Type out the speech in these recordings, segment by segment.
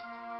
Thank you.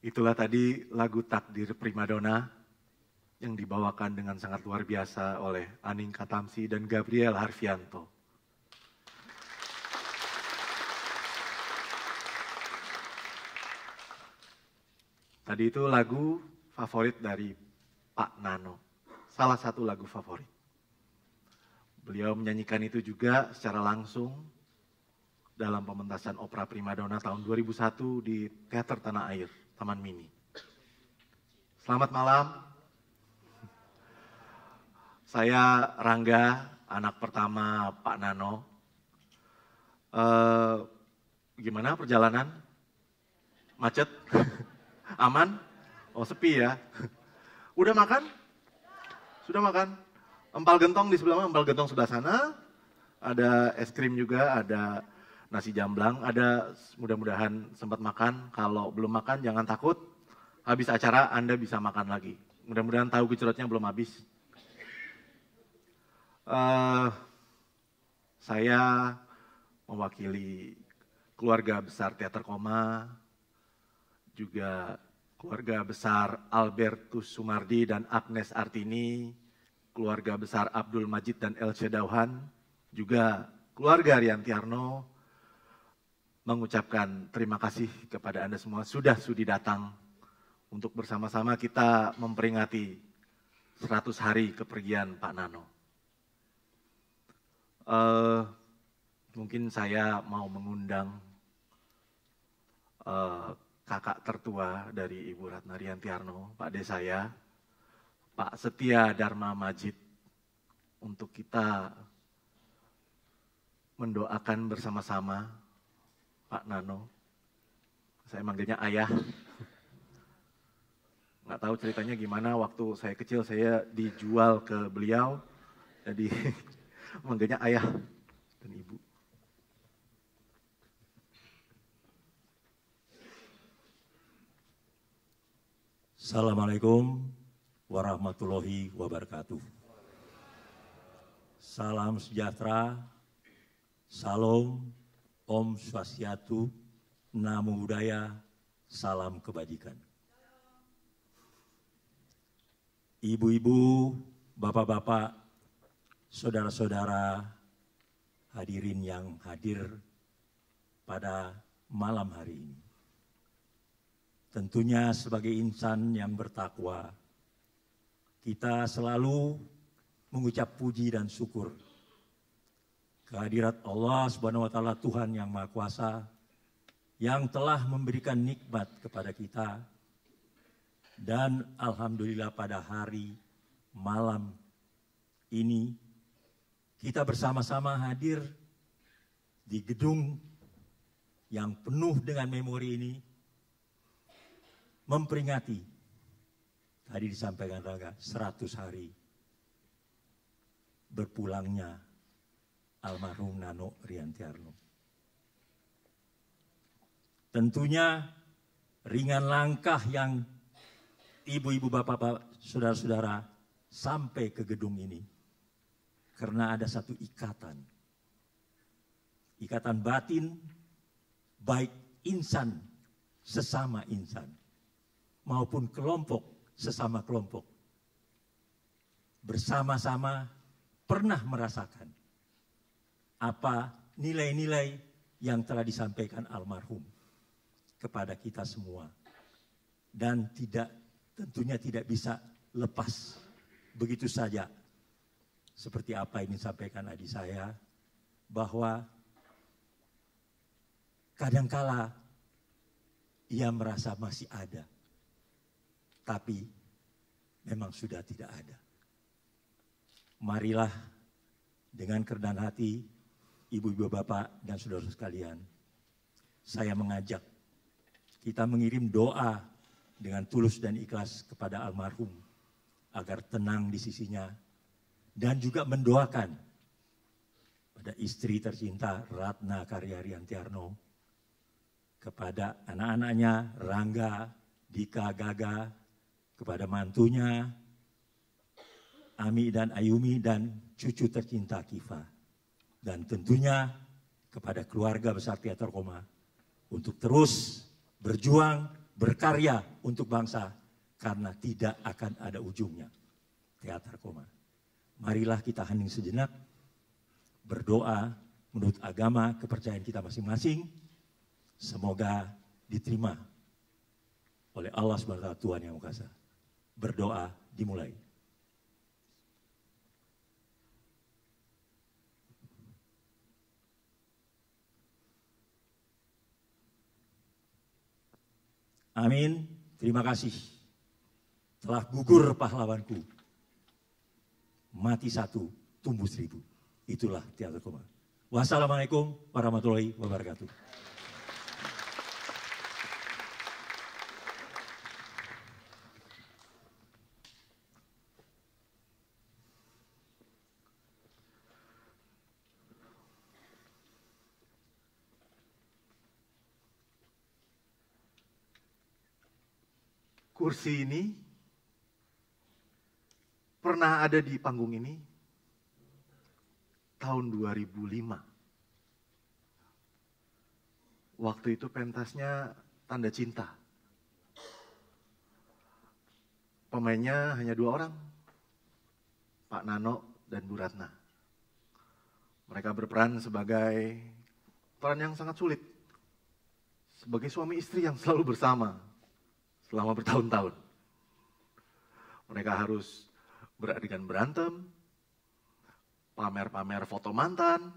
Itulah tadi lagu Takdir Primadona yang dibawakan dengan sangat luar biasa oleh Aning Katamsi dan Gabriel Harfianto. Tadi itu lagu favorit dari Pak Nano, salah satu lagu favorit. Beliau menyanyikan itu juga secara langsung dalam pementasan opera primadona tahun 2001 di Teater Tanah Air, Taman Mini. Selamat malam. Saya Rangga, anak pertama Pak Nano. Uh, gimana perjalanan? Macet? Aman? Oh sepi ya. Udah makan? Sudah makan? Empal gentong di sebelah mana? Empal gentong sebelah sana. Ada es krim juga, ada nasi jamblang. Ada mudah-mudahan sempat makan. Kalau belum makan jangan takut. Habis acara Anda bisa makan lagi. Mudah-mudahan tahu gejrotnya belum habis. Uh, saya mewakili keluarga besar Teater Koma, juga keluarga besar Albertus Sumardi dan Agnes Artini, keluarga besar Abdul Majid dan Elce Dauhan, juga keluarga Rianti Arno, mengucapkan terima kasih kepada Anda semua sudah sudi datang untuk bersama-sama kita memperingati 100 hari kepergian Pak Nano. Uh, mungkin saya mau mengundang uh, kakak tertua dari Ibu Ratna Riantiarno, Pak De saya, Pak Setia Dharma Majid, untuk kita mendoakan bersama-sama Pak Nano. Saya manggilnya ayah. Nggak tahu ceritanya gimana waktu saya kecil saya dijual ke beliau. Jadi manggilnya ayah dan ibu. Assalamualaikum warahmatullahi wabarakatuh. Salam sejahtera, salam, om swastiatu, namo buddhaya, salam kebajikan. Ibu-ibu, bapak-bapak, saudara-saudara hadirin yang hadir pada malam hari ini. Tentunya sebagai insan yang bertakwa, kita selalu mengucap puji dan syukur kehadirat Allah Subhanahu wa taala Tuhan yang Maha Kuasa yang telah memberikan nikmat kepada kita. Dan alhamdulillah pada hari malam ini kita bersama-sama hadir di gedung yang penuh dengan memori ini memperingati tadi disampaikan Raga 100 hari berpulangnya almarhum Nano Riantiarno. Tentunya ringan langkah yang ibu-ibu bapak-bapak saudara-saudara sampai ke gedung ini karena ada satu ikatan. Ikatan batin baik insan sesama insan maupun kelompok sesama kelompok. Bersama-sama pernah merasakan apa nilai-nilai yang telah disampaikan almarhum kepada kita semua. Dan tidak tentunya tidak bisa lepas begitu saja seperti apa yang disampaikan adik saya bahwa kadangkala ia merasa masih ada tapi memang sudah tidak ada. Marilah dengan kerendahan hati ibu-ibu bapak dan saudara sekalian, saya mengajak kita mengirim doa dengan tulus dan ikhlas kepada almarhum agar tenang di sisinya dan juga mendoakan pada istri tercinta Ratna Karya Riantiarno, kepada anak-anaknya Rangga, Dika, Gaga, kepada mantunya Ami dan Ayumi dan cucu tercinta Kifa. Dan tentunya kepada keluarga besar Teater Koma untuk terus berjuang, berkarya untuk bangsa karena tidak akan ada ujungnya. Teater Koma. Marilah kita hening sejenak, berdoa menurut agama kepercayaan kita masing-masing. Semoga diterima oleh Allah SWT Tuhan yang Maha Berdoa dimulai. Amin. Terima kasih. Telah gugur pahlawanku. Mati satu, tumbuh seribu. Itulah teater koma. Wassalamualaikum warahmatullahi wabarakatuh. Kursi ini pernah ada di panggung ini tahun 2005. Waktu itu pentasnya Tanda Cinta. Pemainnya hanya dua orang, Pak Nano dan Bu Ratna. Mereka berperan sebagai peran yang sangat sulit. Sebagai suami istri yang selalu bersama, selama bertahun-tahun. Mereka harus beradegan berantem, pamer-pamer foto mantan.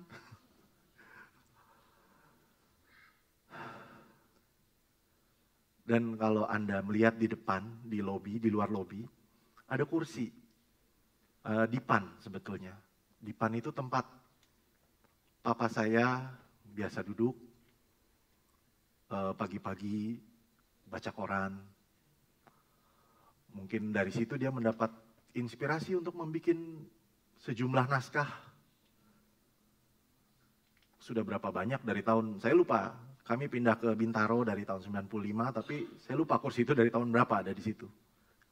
Dan kalau Anda melihat di depan, di lobi, di luar lobi, ada kursi. Uh, dipan sebetulnya. Dipan itu tempat papa saya biasa duduk eh, pagi-pagi uh, baca koran, Mungkin dari situ dia mendapat inspirasi untuk membuat sejumlah naskah. Sudah berapa banyak dari tahun, saya lupa, kami pindah ke Bintaro dari tahun 95, tapi saya lupa kursi itu dari tahun berapa ada di situ.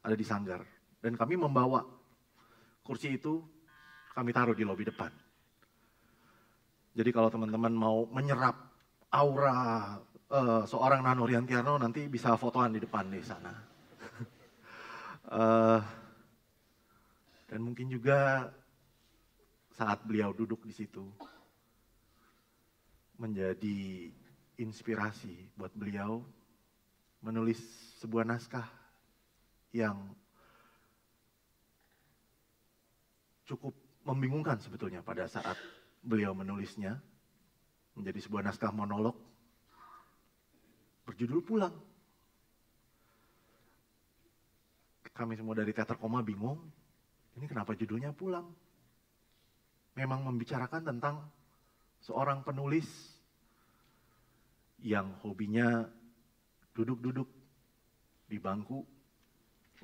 Ada di Sanggar. Dan kami membawa kursi itu, kami taruh di lobi depan. Jadi kalau teman-teman mau menyerap aura uh, seorang Nano Riantiano nanti bisa fotoan di depan di sana. Uh, dan mungkin juga saat beliau duduk di situ menjadi inspirasi buat beliau menulis sebuah naskah yang cukup membingungkan sebetulnya pada saat beliau menulisnya menjadi sebuah naskah monolog berjudul Pulang. Kami semua dari teater koma bingung, ini kenapa judulnya pulang? Memang membicarakan tentang seorang penulis yang hobinya duduk-duduk di bangku,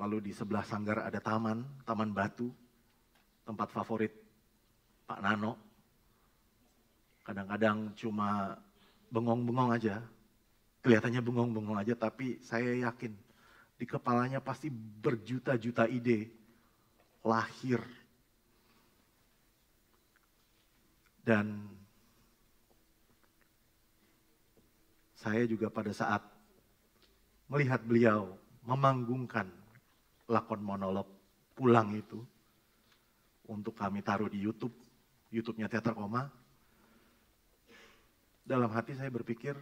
lalu di sebelah sanggar ada taman, taman batu, tempat favorit Pak Nano. Kadang-kadang cuma bengong-bengong aja, kelihatannya bengong-bengong aja, tapi saya yakin di kepalanya pasti berjuta-juta ide lahir. Dan saya juga pada saat melihat beliau memanggungkan lakon monolog pulang itu untuk kami taruh di YouTube, YouTube-nya Teater Koma. dalam hati saya berpikir,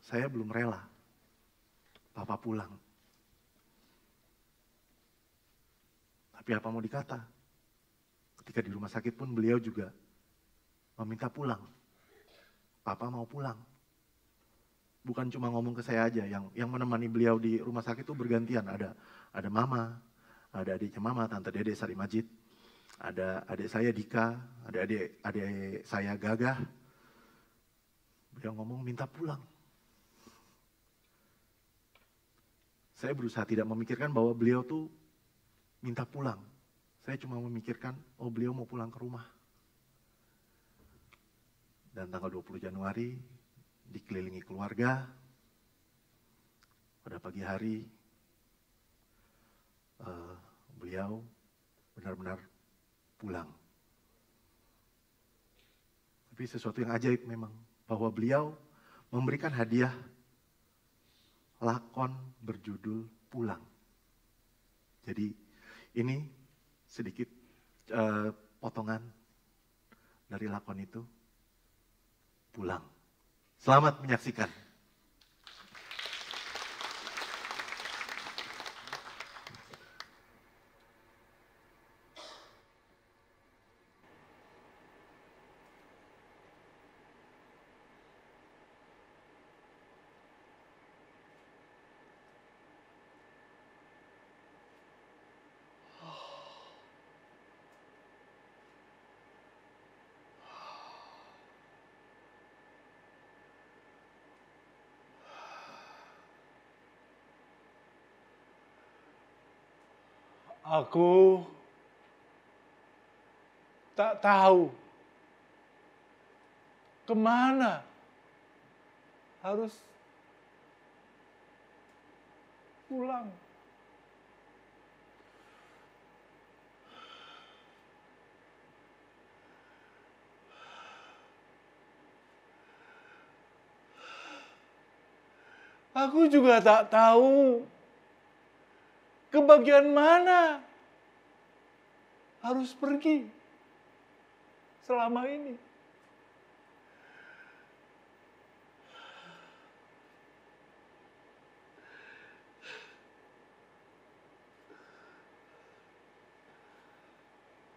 saya belum rela. Papa pulang. Tapi apa mau dikata? Ketika di rumah sakit pun beliau juga meminta pulang. Papa mau pulang. Bukan cuma ngomong ke saya aja, yang yang menemani beliau di rumah sakit itu bergantian. Ada ada mama, ada adiknya mama, tante dede Sari Majid, ada adik saya Dika, ada adik adik saya Gagah. Beliau ngomong minta pulang. Saya berusaha tidak memikirkan bahwa beliau tuh minta pulang. Saya cuma memikirkan, oh beliau mau pulang ke rumah. Dan tanggal 20 Januari, dikelilingi keluarga, pada pagi hari, uh, beliau benar-benar pulang. Tapi sesuatu yang ajaib memang, bahwa beliau memberikan hadiah lakon berjudul Pulang. Jadi ini sedikit uh, potongan dari lakon itu pulang. Selamat menyaksikan. Aku tak tahu ke mana harus pulang. Aku juga tak tahu ke bagian mana harus pergi selama ini.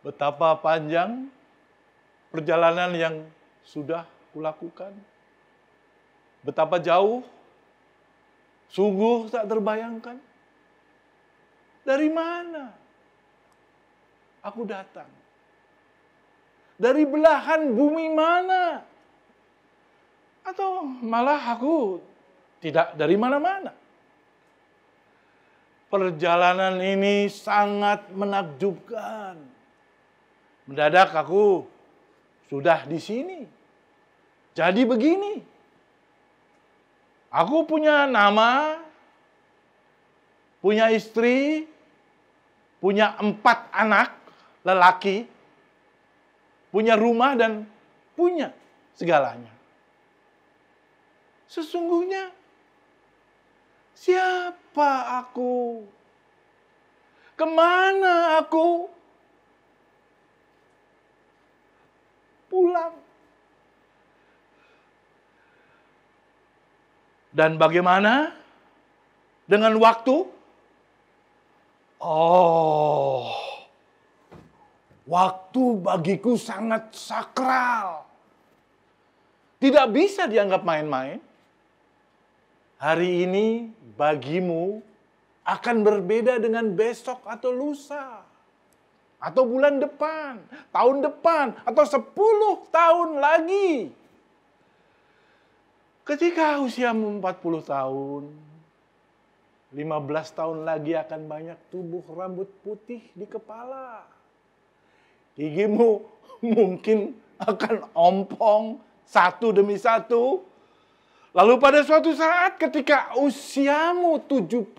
Betapa panjang perjalanan yang sudah kulakukan. Betapa jauh, sungguh tak terbayangkan. Dari mana aku datang? Dari belahan bumi mana? Atau malah aku tidak dari mana-mana? Perjalanan ini sangat menakjubkan Mendadak aku sudah di sini. Jadi begini. Aku punya nama, punya istri, punya empat anak lelaki, punya rumah dan punya segalanya. Sesungguhnya siapa aku? Ke mana aku? pulang. Dan bagaimana dengan waktu? Oh, waktu bagiku sangat sakral. Tidak bisa dianggap main-main. Hari ini bagimu akan berbeda dengan besok atau lusa atau bulan depan, tahun depan, atau 10 tahun lagi. Ketika usiamu 40 tahun, 15 tahun lagi akan banyak tubuh rambut putih di kepala. Gigimu mungkin akan ompong satu demi satu. Lalu pada suatu saat ketika usiamu 70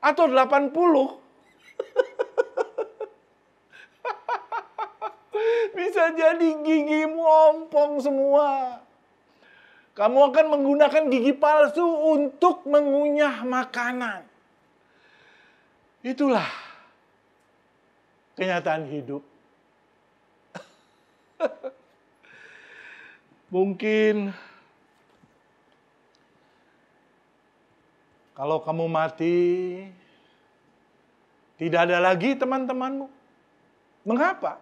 atau 80, Bisa jadi gigi ompong semua. Kamu akan menggunakan gigi palsu untuk mengunyah makanan. Itulah kenyataan hidup. Mungkin kalau kamu mati, tidak ada lagi teman-temanmu. Mengapa?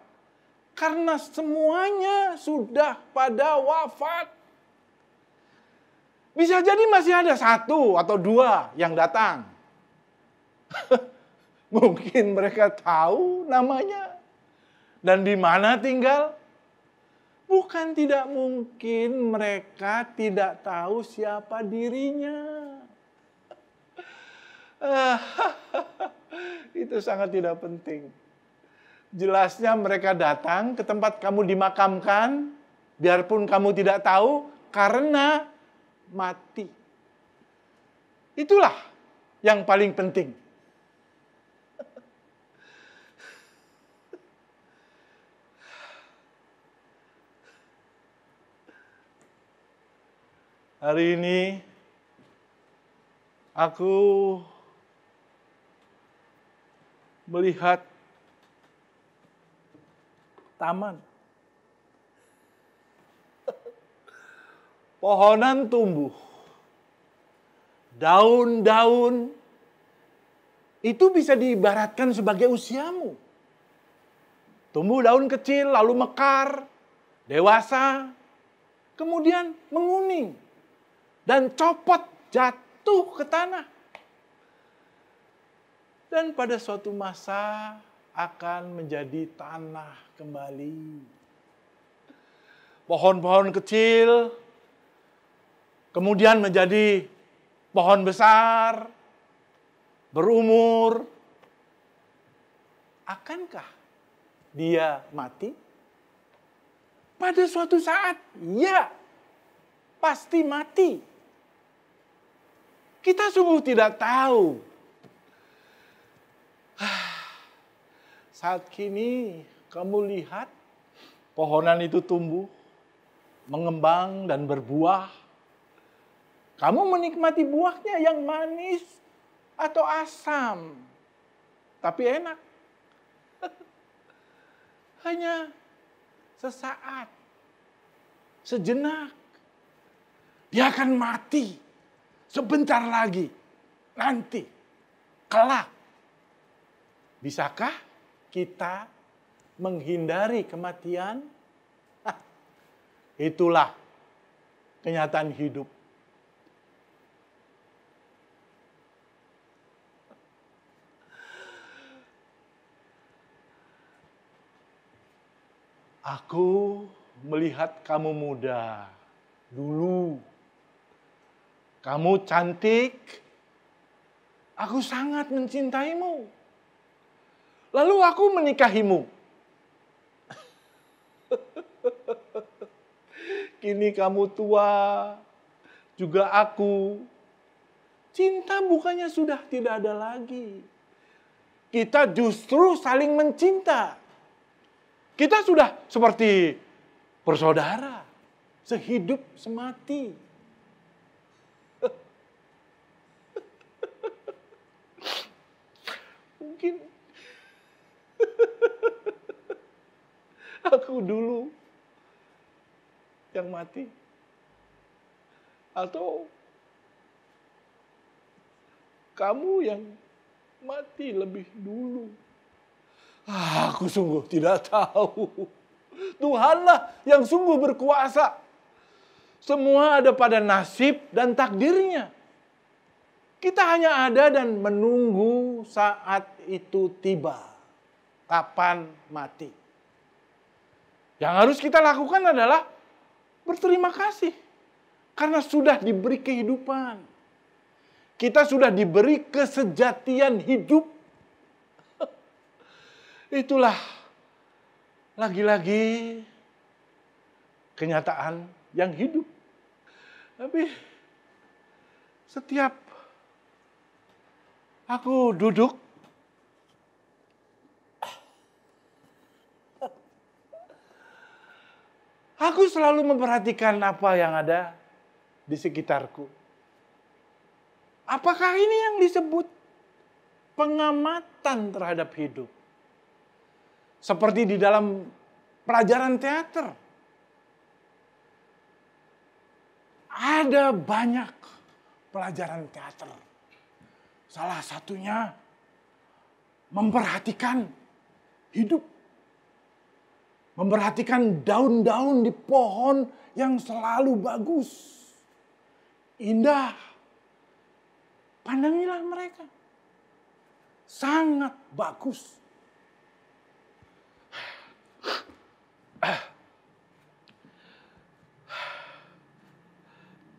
Karena semuanya sudah pada wafat. Bisa jadi masih ada satu atau dua yang datang. Mungkin mereka tahu namanya dan di mana tinggal. Bukan tidak mungkin mereka tidak tahu siapa dirinya. Itu sangat tidak penting. Jelasnya mereka datang ke tempat kamu dimakamkan, biarpun kamu tidak tahu, karena mati. Itulah yang paling penting. Hari ini aku melihat taman. Pohonan tumbuh. Daun-daun itu bisa diibaratkan sebagai usiamu. Tumbuh daun kecil, lalu mekar, dewasa, kemudian menguning, dan copot jatuh ke tanah. Dan pada suatu masa akan menjadi tanah kembali. Pohon-pohon kecil kemudian menjadi pohon besar, berumur. Akankah dia mati? Pada suatu saat, ya, pasti mati. Kita sungguh tidak tahu. Saat kini kamu lihat pohonan itu tumbuh, mengembang dan berbuah. Kamu menikmati buahnya yang manis atau asam, tapi enak. Hanya sesaat, sejenak. Dia akan mati sebentar lagi, nanti, kelak. Bisakah kita menghindari kematian? Hah, itulah kenyataan hidup. Aku melihat kamu muda dulu. Kamu cantik. Aku sangat mencintaimu. Lalu aku menikahimu. Kini kamu tua, juga aku. Cinta bukannya sudah tidak ada lagi. Kita justru saling mencinta. Kita sudah seperti bersaudara, sehidup semati. Mungkin aku dulu yang mati. Atau kamu yang mati lebih dulu. Ah, aku sungguh tidak tahu. Tuhanlah yang sungguh berkuasa. Semua ada pada nasib dan takdirnya. Kita hanya ada dan menunggu saat itu tiba. Kapan mati. Yang harus kita lakukan adalah berterima kasih. Karena sudah diberi kehidupan. Kita sudah diberi kesejatian hidup. Itulah lagi-lagi kenyataan yang hidup. Tapi setiap aku duduk Aku selalu memperhatikan apa yang ada di sekitarku. Apakah ini yang disebut pengamatan terhadap hidup? Seperti di dalam pelajaran teater. ada banyak pelajaran teater. Salah satunya memperhatikan hidup. Memperhatikan daun-daun di pohon yang selalu bagus. Indah. Pandangilah mereka. Sangat bagus.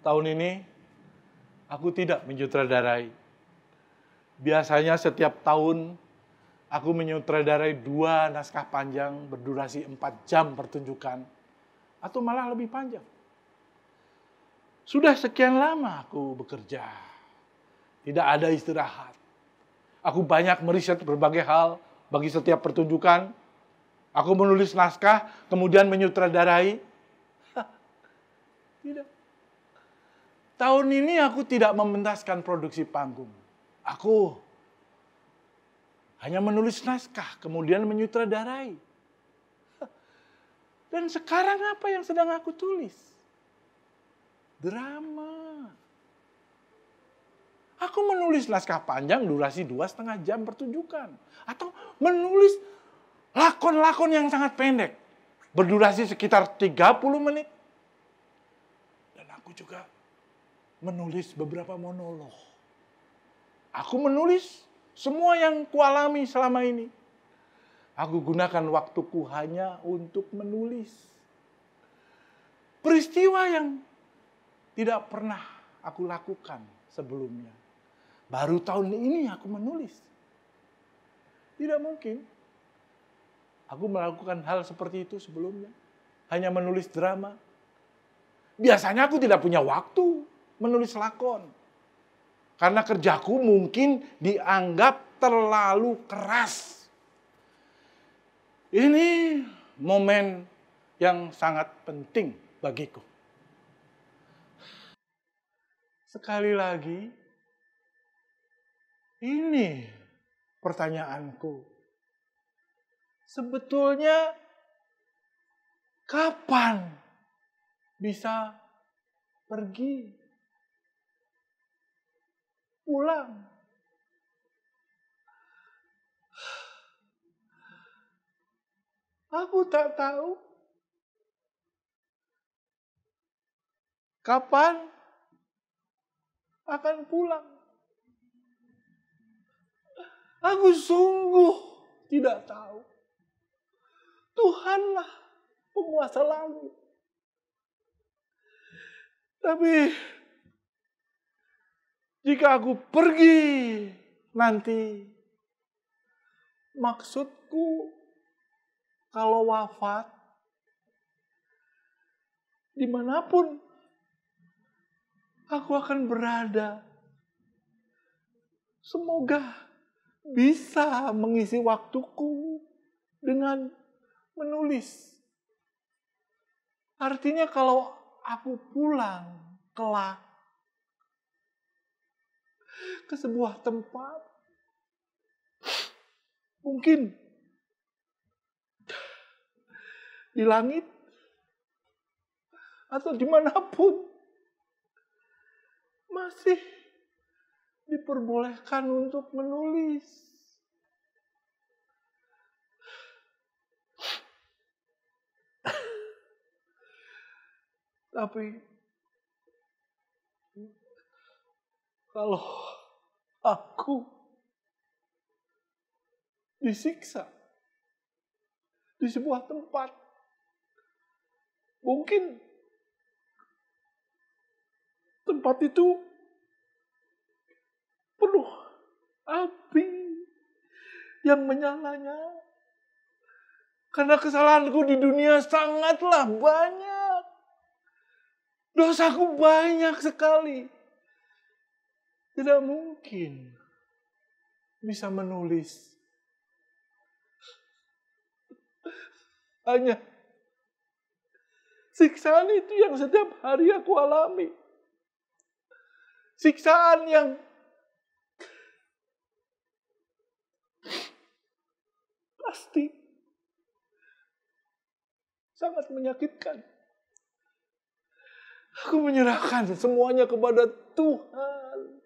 Tahun ini aku tidak menyutradarai. Biasanya setiap tahun aku menyutradarai dua naskah panjang berdurasi empat jam pertunjukan. Atau malah lebih panjang. Sudah sekian lama aku bekerja. Tidak ada istirahat. Aku banyak meriset berbagai hal bagi setiap pertunjukan. Aku menulis naskah, kemudian menyutradarai. Tidak. Tahun ini aku tidak mementaskan produksi panggung. Aku hanya menulis naskah, kemudian menyutradarai. Dan sekarang apa yang sedang aku tulis? Drama. Aku menulis naskah panjang durasi dua setengah jam pertunjukan. Atau menulis lakon-lakon yang sangat pendek. Berdurasi sekitar 30 menit. Dan aku juga menulis beberapa monolog. Aku menulis semua yang kualami selama ini. Aku gunakan waktuku hanya untuk menulis. Peristiwa yang tidak pernah aku lakukan sebelumnya. Baru tahun ini aku menulis. Tidak mungkin. Aku melakukan hal seperti itu sebelumnya. Hanya menulis drama. Biasanya aku tidak punya waktu menulis lakon. Karena kerjaku mungkin dianggap terlalu keras. Ini momen yang sangat penting bagiku. Sekali lagi, ini pertanyaanku. Sebetulnya kapan bisa pergi pulang? Aku tak tahu kapan akan pulang. Aku sungguh tidak tahu. Tuhanlah penguasa langit. Tapi jika aku pergi nanti, maksudku kalau wafat, di mana pun aku akan berada. Semoga bisa mengisi waktuku dengan menulis. Artinya kalau aku pulang kelak ke sebuah tempat, mungkin di langit atau di mana pun masih diperbolehkan untuk menulis. Tapi kalau aku disiksa di sebuah tempat, mungkin tempat itu penuh api yang menyalanya. Karena kesalahanku di dunia sangatlah banyak. Dosaku banyak sekali. Tidak mungkin bisa menulis. Hanya siksaan itu yang setiap hari aku alami. Siksaan yang pasti sangat menyakitkan. Aku menyerahkan semuanya kepada Tuhan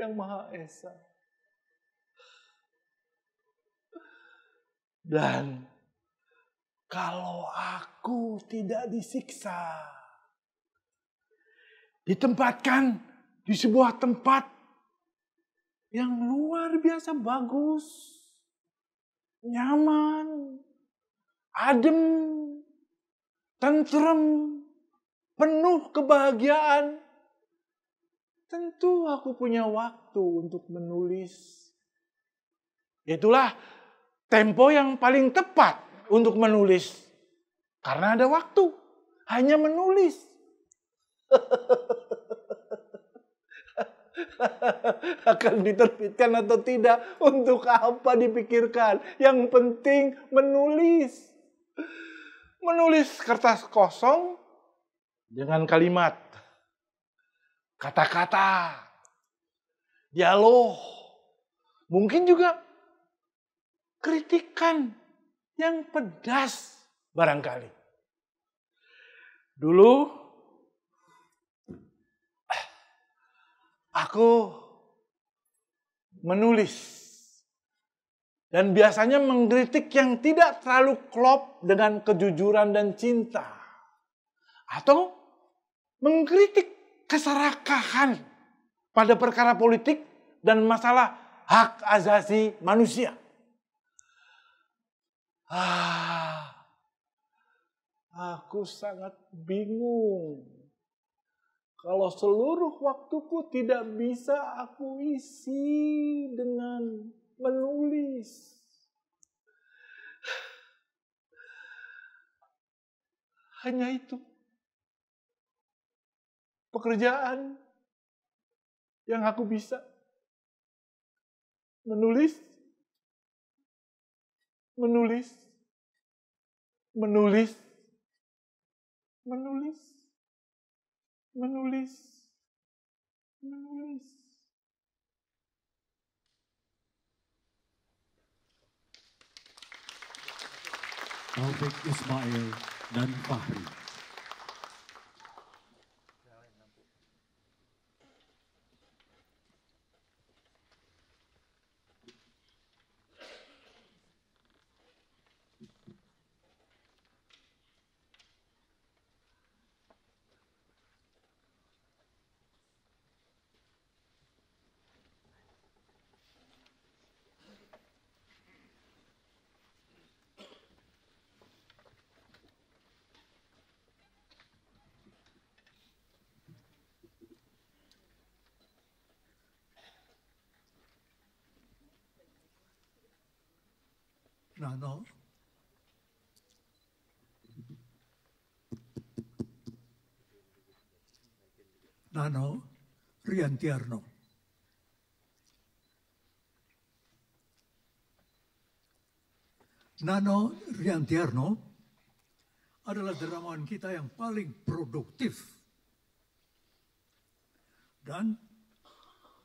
yang Maha Esa. Dan kalau aku tidak disiksa, ditempatkan di sebuah tempat yang luar biasa bagus, nyaman, adem, tentrem, penuh kebahagiaan. Tentu aku punya waktu untuk menulis. Itulah tempo yang paling tepat untuk menulis. Karena ada waktu. Hanya menulis. Akan diterbitkan atau tidak. Untuk apa dipikirkan. Yang penting menulis. Menulis kertas kosong dengan kalimat. Kata-kata. Dialog. Mungkin juga kritikan yang pedas barangkali. Dulu aku menulis dan biasanya mengkritik yang tidak terlalu klop dengan kejujuran dan cinta atau mengkritik keserakahan pada perkara politik dan masalah hak asasi manusia. Ah, aku sangat bingung. Kalau seluruh waktuku tidak bisa aku isi dengan menulis. Hanya itu. Pekerjaan yang aku bisa. Menulis menulis, menulis, menulis, menulis, menulis. Taufik Ismail dan Fahri. Nano. Nano Riantiarno. Nano Riantiarno adalah dramawan kita yang paling produktif. Dan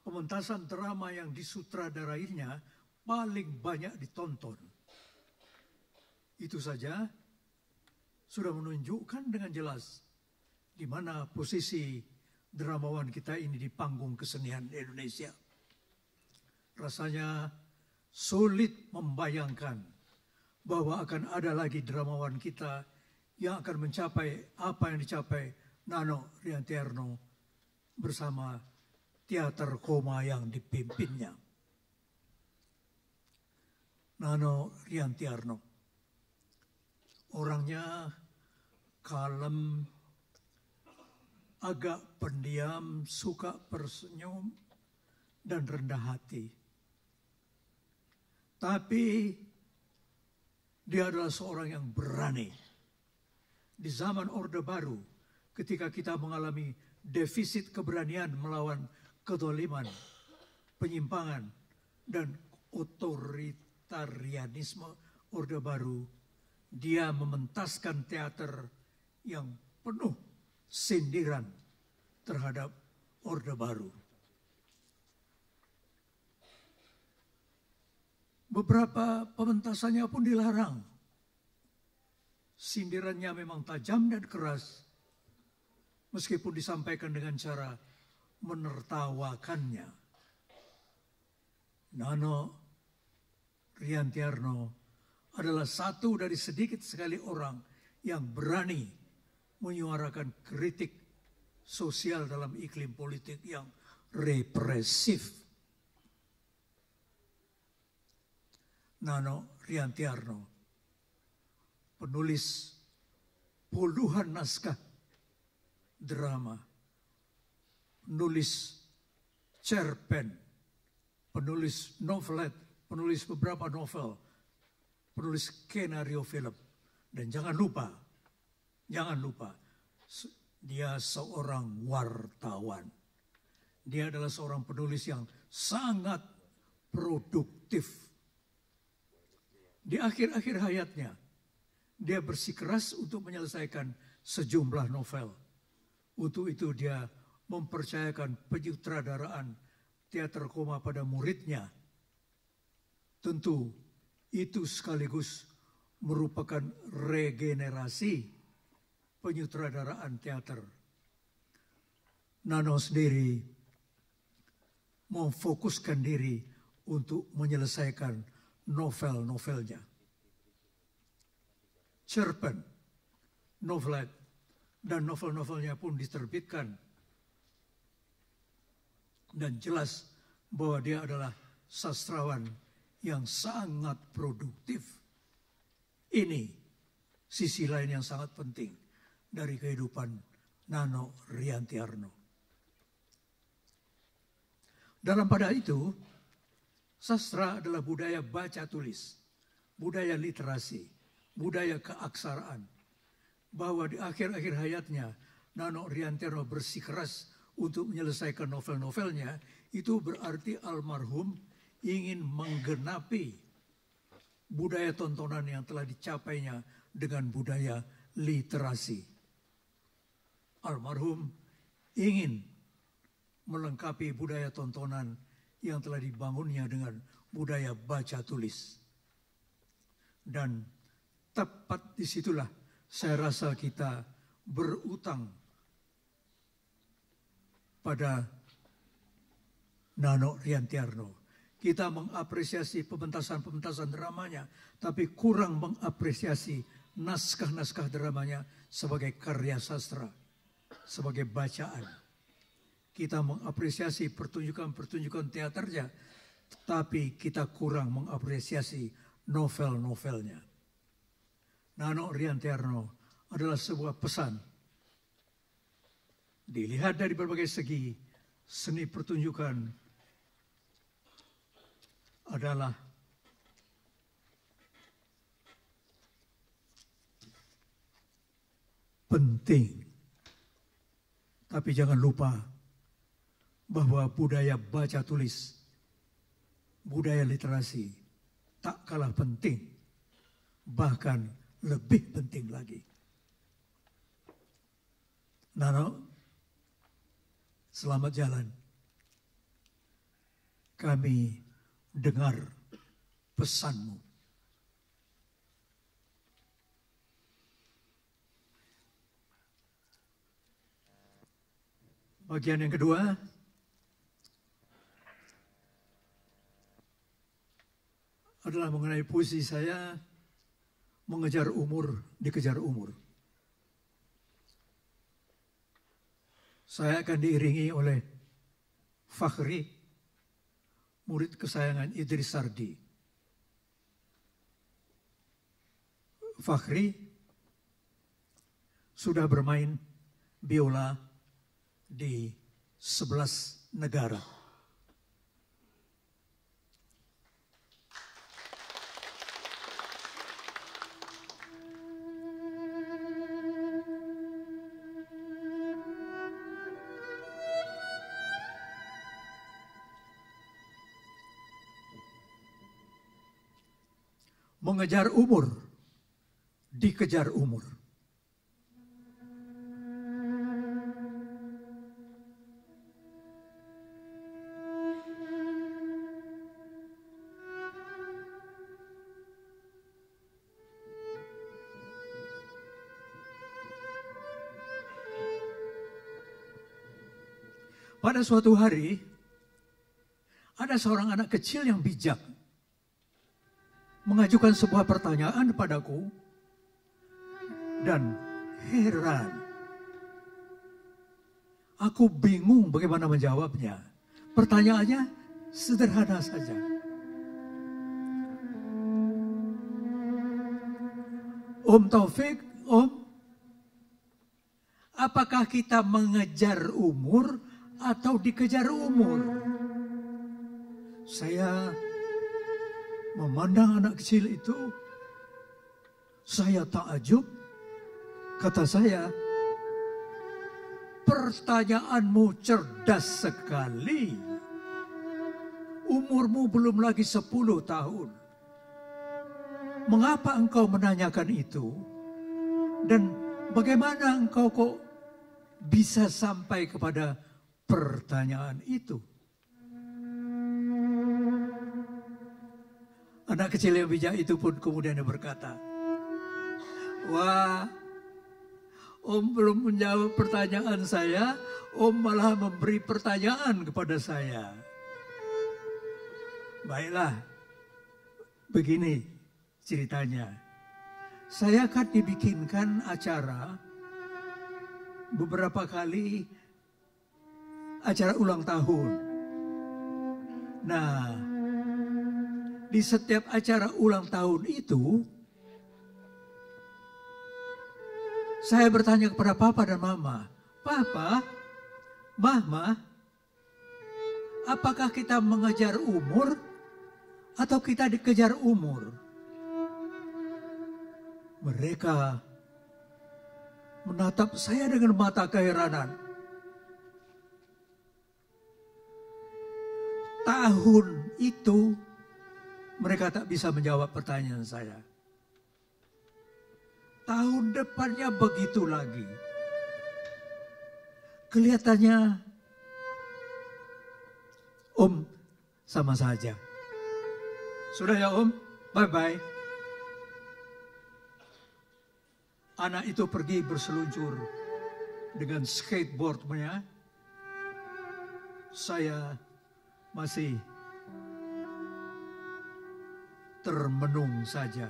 pementasan drama yang disutradarainya paling banyak ditonton. Itu saja sudah menunjukkan dengan jelas di mana posisi dramawan kita ini di panggung kesenian Indonesia. Rasanya sulit membayangkan bahwa akan ada lagi dramawan kita yang akan mencapai apa yang dicapai Nano Riantiarno bersama teater koma yang dipimpinnya. Nano Riantiarno. Orangnya kalem, agak pendiam, suka bersenyum, dan rendah hati. Tapi dia adalah seorang yang berani. Di zaman Orde Baru, ketika kita mengalami defisit keberanian melawan kedoliman, penyimpangan, dan otoritarianisme Orde Baru, dia mementaskan teater yang penuh sindiran terhadap Orde Baru. Beberapa pementasannya pun dilarang. Sindirannya memang tajam dan keras, meskipun disampaikan dengan cara menertawakannya. Nano Riantiarno adalah satu dari sedikit sekali orang yang berani menyuarakan kritik sosial dalam iklim politik yang represif. Nano Riantiarno, penulis puluhan naskah drama, penulis cerpen, penulis novelet, penulis beberapa novel, penulis skenario film. Dan jangan lupa, jangan lupa, dia seorang wartawan. Dia adalah seorang penulis yang sangat produktif. Di akhir-akhir hayatnya, dia bersikeras untuk menyelesaikan sejumlah novel. Untuk itu dia mempercayakan penyutradaraan teater koma pada muridnya. Tentu itu sekaligus merupakan regenerasi penyutradaraan teater. Nano sendiri memfokuskan diri untuk menyelesaikan novel-novelnya. Cerpen, novelet, dan novel-novelnya pun diterbitkan. Dan jelas bahwa dia adalah sastrawan yang sangat produktif. Ini sisi lain yang sangat penting dari kehidupan Nano Riantiarno. Dalam pada itu, sastra adalah budaya baca tulis, budaya literasi, budaya keaksaraan. Bahwa di akhir-akhir hayatnya, Nano Riantiarno bersikeras untuk menyelesaikan novel-novelnya, itu berarti almarhum ingin menggenapi budaya tontonan yang telah dicapainya dengan budaya literasi. Almarhum ingin melengkapi budaya tontonan yang telah dibangunnya dengan budaya baca tulis. Dan tepat di situlah saya rasa kita berutang pada Nano Riantiarno. Kita mengapresiasi pementasan-pementasan dramanya, tapi kurang mengapresiasi naskah-naskah dramanya sebagai karya sastra, sebagai bacaan. Kita mengapresiasi pertunjukan-pertunjukan teaternya, tapi kita kurang mengapresiasi novel-novelnya. Nano Riantiarno adalah sebuah pesan. Dilihat dari berbagai segi, seni pertunjukan adalah penting. Tapi jangan lupa bahwa budaya baca tulis, budaya literasi tak kalah penting, bahkan lebih penting lagi. Nano, selamat jalan. Kami dengar pesanmu. Bagian yang kedua, adalah mengenai puisi saya mengejar umur, dikejar umur. Saya akan diiringi oleh Fakhri, murid kesayangan Idris Sardi. Fakhri sudah bermain biola di 11 negara. Mengejar umur, dikejar umur. pada suatu hari ada seorang anak kecil yang bijak mengajukan sebuah pertanyaan padaku dan heran. Aku bingung bagaimana menjawabnya. Pertanyaannya sederhana saja. Om Taufik, Om, apakah kita mengejar umur atau dikejar umur? Saya memandang anak kecil itu, saya takjub. Kata saya, pertanyaanmu cerdas sekali. Umurmu belum lagi 10 tahun. Mengapa engkau menanyakan itu? Dan bagaimana engkau kok bisa sampai kepada pertanyaan itu? Anak kecil yang bijak itu pun kemudian berkata, Wah, Om belum menjawab pertanyaan saya, Om malah memberi pertanyaan kepada saya. Baiklah, begini ceritanya. Saya akan dibikinkan acara beberapa kali acara ulang tahun. Nah, di setiap acara ulang tahun itu, saya bertanya kepada papa dan mama, Papa, Mama, apakah kita mengejar umur atau kita dikejar umur? Mereka menatap saya dengan mata keheranan. Tahun itu mereka tak bisa menjawab pertanyaan saya. Tahun depannya begitu lagi. Kelihatannya Om sama saja. Sudah ya Om, bye-bye. Anak itu pergi berseluncur dengan skateboardnya. Saya masih termenung saja.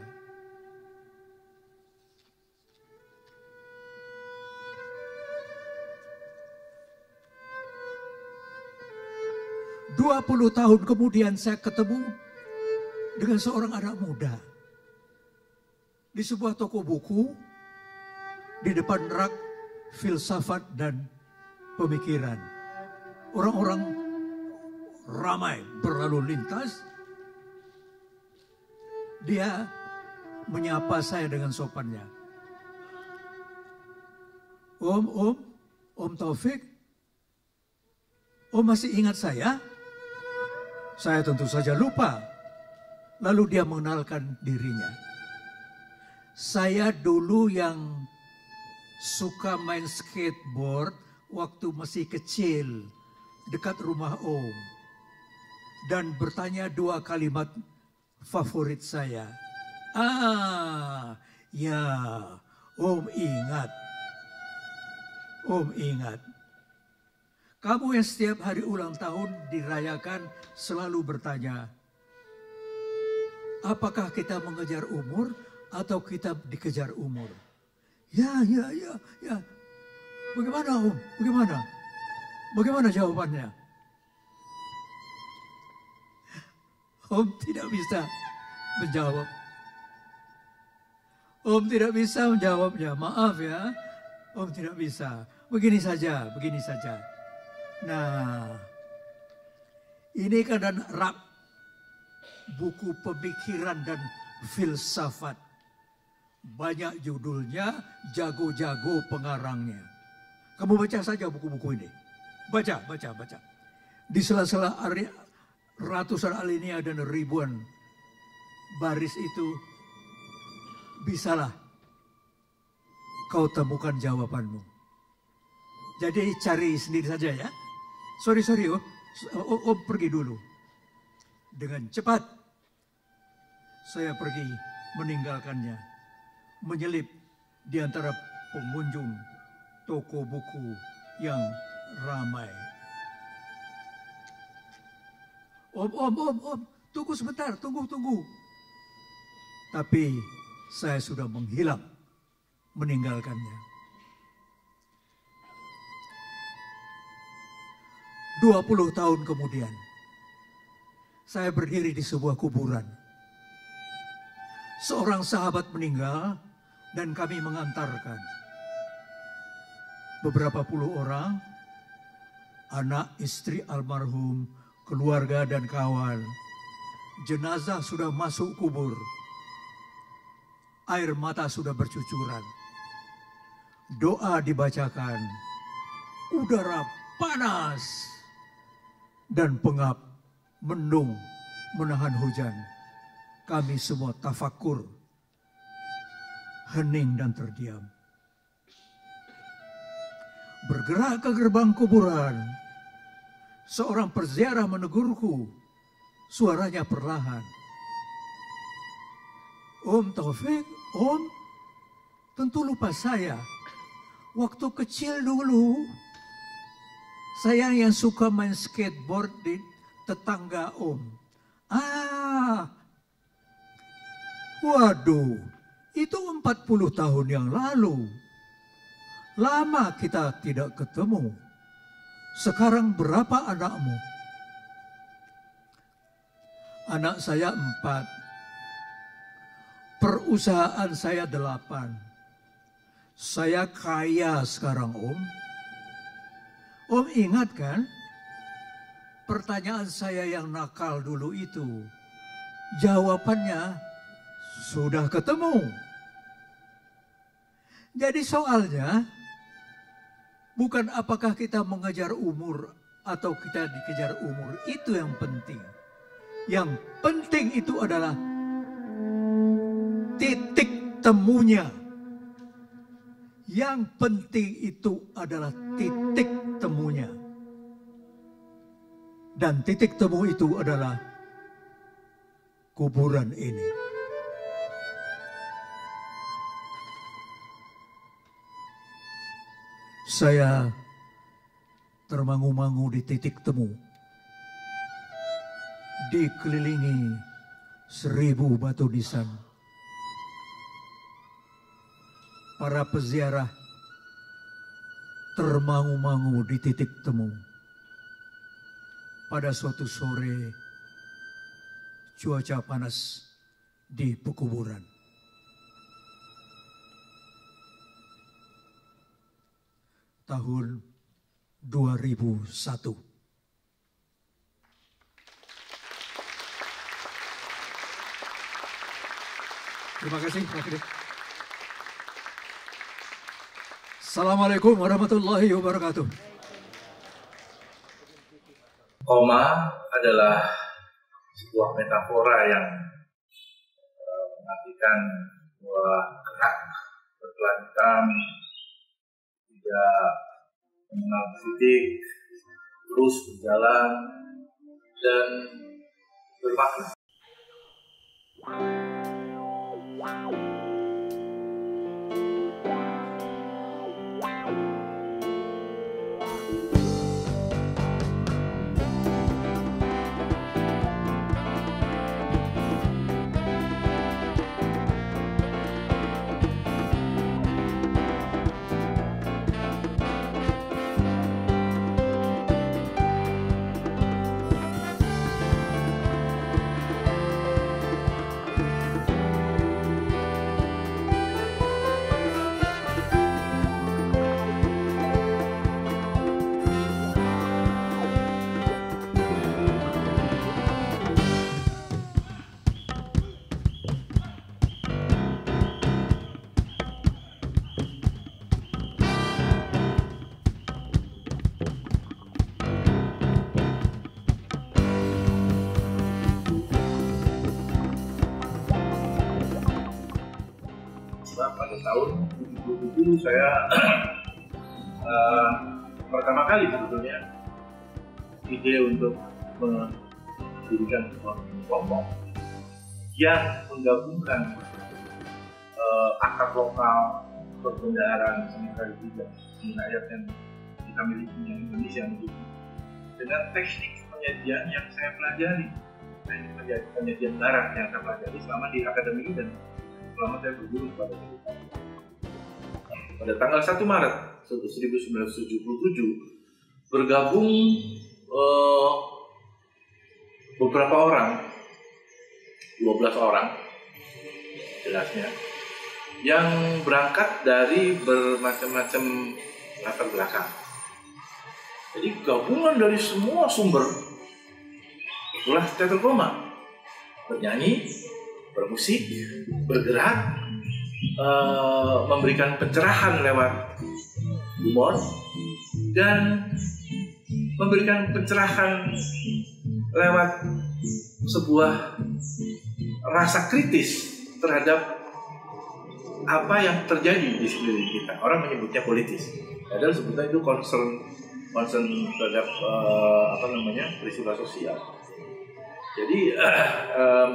Dua puluh tahun kemudian saya ketemu dengan seorang anak muda. Di sebuah toko buku, di depan rak filsafat dan pemikiran. Orang-orang ramai berlalu lintas. Dia menyapa saya dengan sopannya. Om, Om, Om Taufik, Om masih ingat saya? Saya tentu saja lupa. Lalu dia mengenalkan dirinya. Saya dulu yang suka main skateboard waktu masih kecil dekat rumah Om. Dan bertanya dua kalimat favorit saya. Ah, ya, Om ingat. Om ingat. Kamu yang setiap hari ulang tahun dirayakan selalu bertanya, apakah kita mengejar umur atau kita dikejar umur? Ya, ya, ya, ya. Bagaimana Om? Bagaimana? Bagaimana jawabannya? Om tidak bisa menjawab. Om tidak bisa menjawabnya. Maaf ya. Om tidak bisa. Begini saja, begini saja. Nah, ini kan rak buku pemikiran dan filsafat. Banyak judulnya, jago-jago pengarangnya. Kamu baca saja buku-buku ini. Baca, baca, baca. Di sela-sela ratusan alinea dan ribuan baris itu, bisalah kau temukan jawabanmu. Jadi cari sendiri saja ya. Sorry, sorry, oh. Oh, oh pergi dulu. Dengan cepat saya pergi meninggalkannya. Menyelip di antara pengunjung toko buku yang ramai. Om, om, om, om, tunggu sebentar, tunggu, tunggu. Tapi saya sudah menghilang, meninggalkannya. 20 tahun kemudian, saya berdiri di sebuah kuburan. Seorang sahabat meninggal dan kami mengantarkan. Beberapa puluh orang, anak istri almarhum, keluarga dan kawan. Jenazah sudah masuk kubur. Air mata sudah bercucuran. Doa dibacakan. Udara panas dan pengap mendung menahan hujan. Kami semua tafakur, hening dan terdiam. Bergerak ke gerbang kuburan, seorang perziarah menegurku, suaranya perlahan. Om Taufik, Om, tentu lupa saya. Waktu kecil dulu, saya yang suka main skateboard di tetangga Om. Ah, waduh, itu 40 tahun yang lalu. Lama kita tidak ketemu. Sekarang berapa anakmu? Anak saya empat. Perusahaan saya delapan. Saya kaya sekarang om. Om ingat kan? Pertanyaan saya yang nakal dulu itu. Jawabannya sudah ketemu. Jadi soalnya bukan apakah kita mengejar umur atau kita dikejar umur itu yang penting. Yang penting itu adalah titik temunya. Yang penting itu adalah titik temunya. Dan titik temu itu adalah kuburan ini. Saya termangu-mangu di titik temu. Dikelilingi seribu batu nisan. Para peziarah termangu-mangu di titik temu. Pada suatu sore, cuaca panas di pekuburan. Tahun 2001. Terima kasih Pak. Assalamualaikum warahmatullahi wabarakatuh. Koma adalah sebuah metafora yang eh, mengartikan bahwa gerak berkelanjutan tidak mengenal titik terus berjalan dan bermakna. Nah, 2007 saya eh, pertama kali sebetulnya ide untuk mendirikan sebuah kelompok yang menggabungkan eh, akar lokal perbendaharaan seni seni rakyat yang kita miliki yang Indonesia miliki dengan teknik penyajian yang saya pelajari. Ini penyajian, barat yang saya pelajari selama di akademi dan selama saya berguru pada kita. Pada tanggal 1 Maret 1977 bergabung eh, beberapa orang, 12 orang jelasnya, yang berangkat dari bermacam-macam latar belakang. Jadi gabungan dari semua sumber itulah teater koma. Bernyanyi, bermusik, bergerak, eh, memberikan pencerahan lewat humor dan memberikan pencerahan lewat sebuah rasa kritis terhadap apa yang terjadi di sekeliling kita. Orang menyebutnya politis. Padahal sebetulnya itu concern concern terhadap eh, apa namanya peristiwa sosial. Jadi em,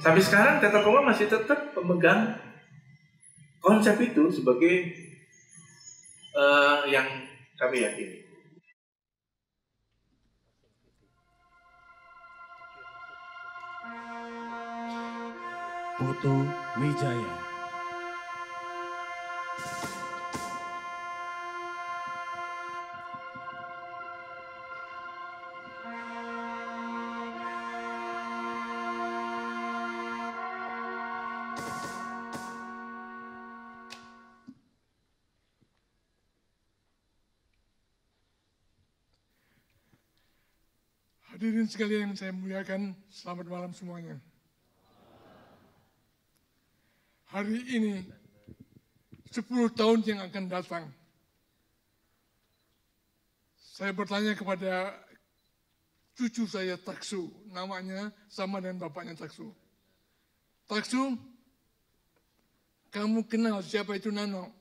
sampai sekarang teater koma masih tetap pemegang konsep itu sebagai eh, yang kami yakini. Foto Wijaya. Hadirin sekalian yang saya muliakan, selamat malam semuanya. Hari ini, 10 tahun yang akan datang, saya bertanya kepada cucu saya Taksu, namanya sama dengan bapaknya Taksu. Taksu, kamu kenal siapa itu Nano?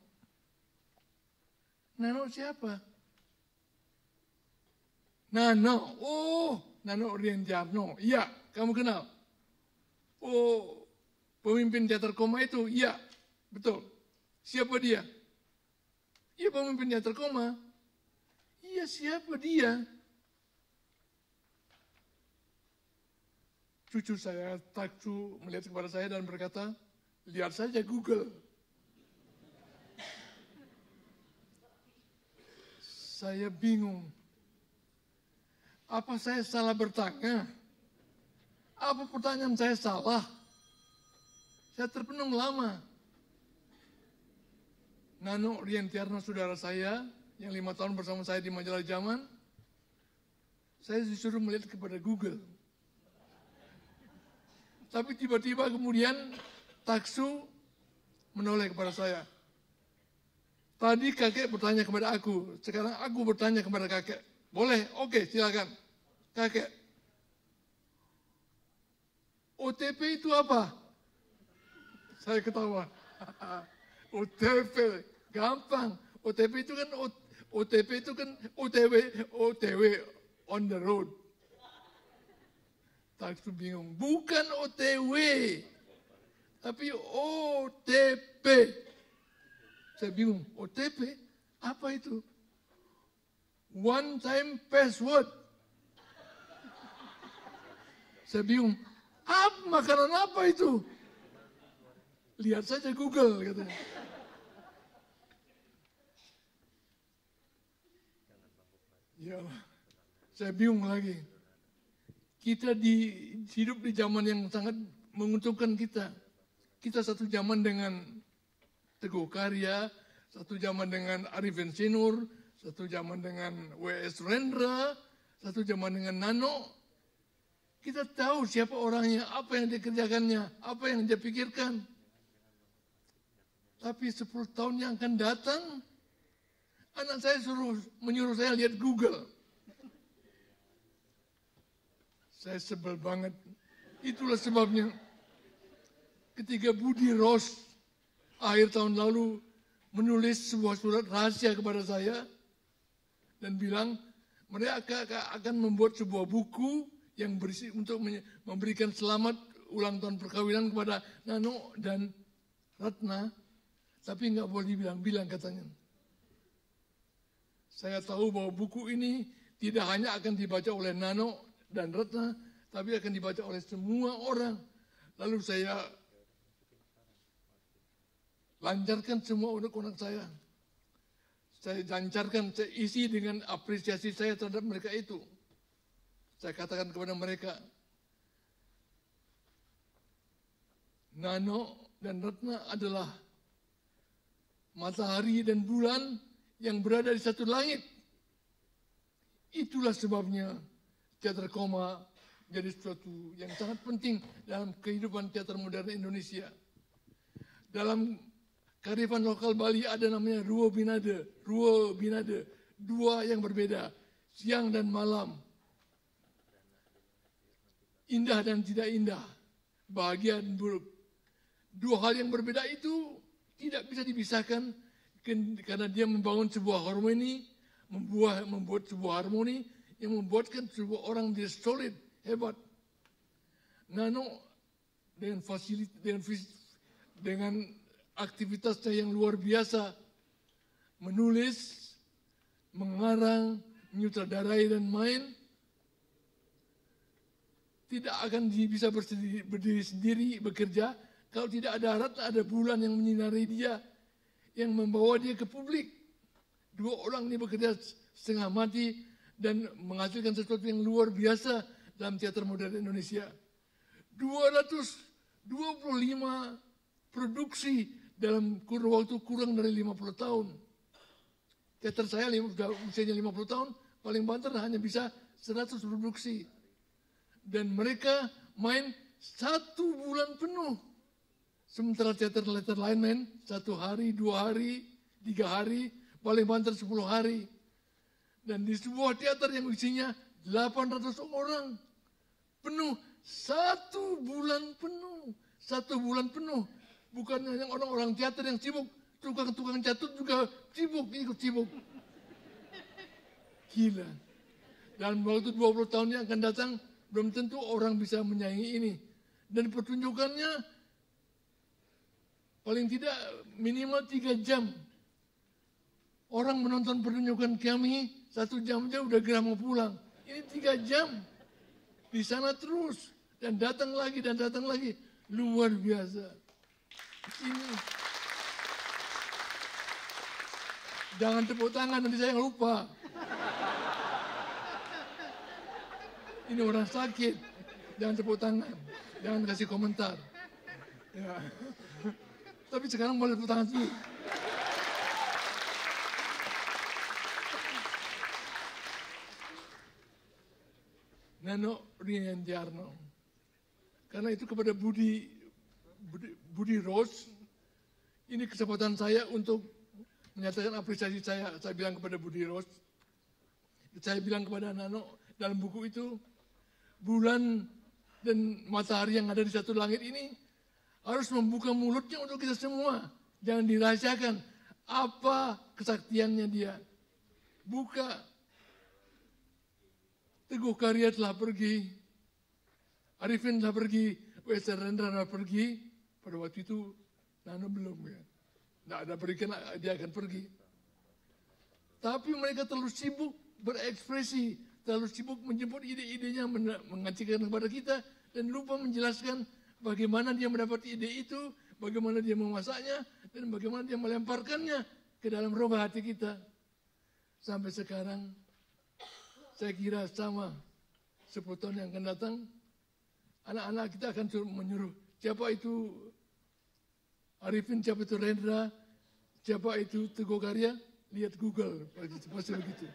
Nano siapa? Nano, oh, Nano Rianjarno. Iya, kamu kenal. Oh, pemimpin teater koma itu, iya, betul. Siapa dia? Iya pemimpin teater koma. Iya, siapa dia? Cucu saya, Taksu, melihat kepada saya dan berkata, lihat saja Google. Saya bingung. Apa saya salah bertanya? Apa pertanyaan saya salah? Saya terpenung lama. Nano Riantiarno saudara saya yang lima tahun bersama saya di majalah zaman, saya disuruh melihat kepada Google. Tapi tiba-tiba kemudian Taksu menoleh kepada saya. Tadi kakek bertanya kepada aku, sekarang aku bertanya kepada kakek. Boleh? Oke, silakan. Kakek. OTP itu apa? Saya ketawa. OTP, gampang. OTP itu kan OTP itu kan OTW, OTW on the road. Taksu bingung. Bukan OTW, tapi OTP. Saya bingung, OTP apa itu? One time password. Saya bingung, apa makanan apa itu? Lihat saja Google katanya. Ya, saya bingung lagi. Kita di hidup di zaman yang sangat menguntungkan kita. Kita satu zaman dengan Teguh Karya, satu zaman dengan Arifin Sinur, satu zaman dengan W.S. Rendra, satu zaman dengan Nano. Kita tahu siapa orangnya, apa yang dikerjakannya, apa yang dia pikirkan. Tapi 10 tahun yang akan datang, anak saya suruh menyuruh saya lihat Google. Saya sebel banget. Itulah sebabnya ketika Budi Ros akhir tahun lalu menulis sebuah surat rahasia kepada saya dan bilang mereka akan membuat sebuah buku yang berisi untuk memberikan selamat ulang tahun perkawinan kepada Nano dan Ratna, tapi nggak boleh dibilang-bilang katanya. Saya tahu bahwa buku ini tidak hanya akan dibaca oleh Nano dan Retna, tapi akan dibaca oleh semua orang. Lalu saya lancarkan semua unek-unek saya. Saya lancarkan, saya isi dengan apresiasi saya terhadap mereka itu. Saya katakan kepada mereka, Nano dan Retna adalah matahari dan bulan yang berada di satu langit. Itulah sebabnya teater koma jadi sesuatu yang sangat penting dalam kehidupan teater modern Indonesia. Dalam kearifan lokal Bali ada namanya Ruo Binade, Ruo Binade, dua yang berbeda, siang dan malam. Indah dan tidak indah, bahagia dan buruk. Dua hal yang berbeda itu tidak bisa dipisahkan karena dia membangun sebuah harmoni, membuat, membuat sebuah harmoni yang membuatkan sebuah orang menjadi solid, hebat. Nano dengan fasilitas dengan, dengan aktivitasnya yang luar biasa menulis, mengarang, menyutradarai dan main tidak akan bisa berdiri, berdiri sendiri bekerja kalau tidak ada arat, ada bulan yang menyinari dia, yang membawa dia ke publik. Dua orang ini bekerja setengah mati dan menghasilkan sesuatu yang luar biasa dalam teater modern Indonesia. 225 produksi dalam kurun waktu kurang dari 50 tahun. Teater saya sudah usianya 50 tahun, paling banter hanya bisa 100 produksi. Dan mereka main satu bulan penuh Sementara teater-teater lain main satu hari, dua hari, tiga hari, paling banter sepuluh hari. Dan di sebuah teater yang isinya 800 orang. Penuh, satu bulan penuh. Satu bulan penuh. Bukan hanya orang-orang teater yang sibuk, tukang-tukang catut juga sibuk, ikut sibuk. Gila. Dalam waktu 20 tahun yang akan datang, belum tentu orang bisa menyaingi ini. Dan pertunjukannya Paling tidak minimal tiga jam. Orang menonton pertunjukan kami satu jam aja udah gerah mau pulang. Ini tiga jam. Di sana terus. Dan datang lagi dan datang lagi. Luar biasa. Ini. Jangan tepuk tangan nanti saya lupa. Ini orang sakit. Jangan tepuk tangan. Jangan kasih komentar. Ya. Tapi sekarang boleh tepuk tangan dulu. Nano Riantiarno. Karena itu kepada Budi, Budi, Budi Rose, ini kesempatan saya untuk menyatakan apresiasi saya. Saya bilang kepada Budi Rose, saya bilang kepada Nano dalam buku itu, bulan dan matahari yang ada di satu langit ini harus membuka mulutnya untuk kita semua. Jangan dirahasiakan apa kesaktiannya dia. Buka. Teguh Karya telah pergi. Arifin telah pergi. Wester Rendra telah pergi. Pada waktu itu Nano belum ya. Tidak ada berikan dia akan pergi. Tapi mereka terlalu sibuk berekspresi, terlalu sibuk menjemput ide-idenya mengacikan kepada kita dan lupa menjelaskan bagaimana dia mendapat ide itu, bagaimana dia memasaknya, dan bagaimana dia melemparkannya ke dalam roba hati kita. Sampai sekarang, saya kira sama 10 tahun yang akan datang, anak-anak kita akan menyuruh, siapa itu Arifin, siapa itu Rendra, siapa itu Teguh Karya, lihat Google, pasti begitu.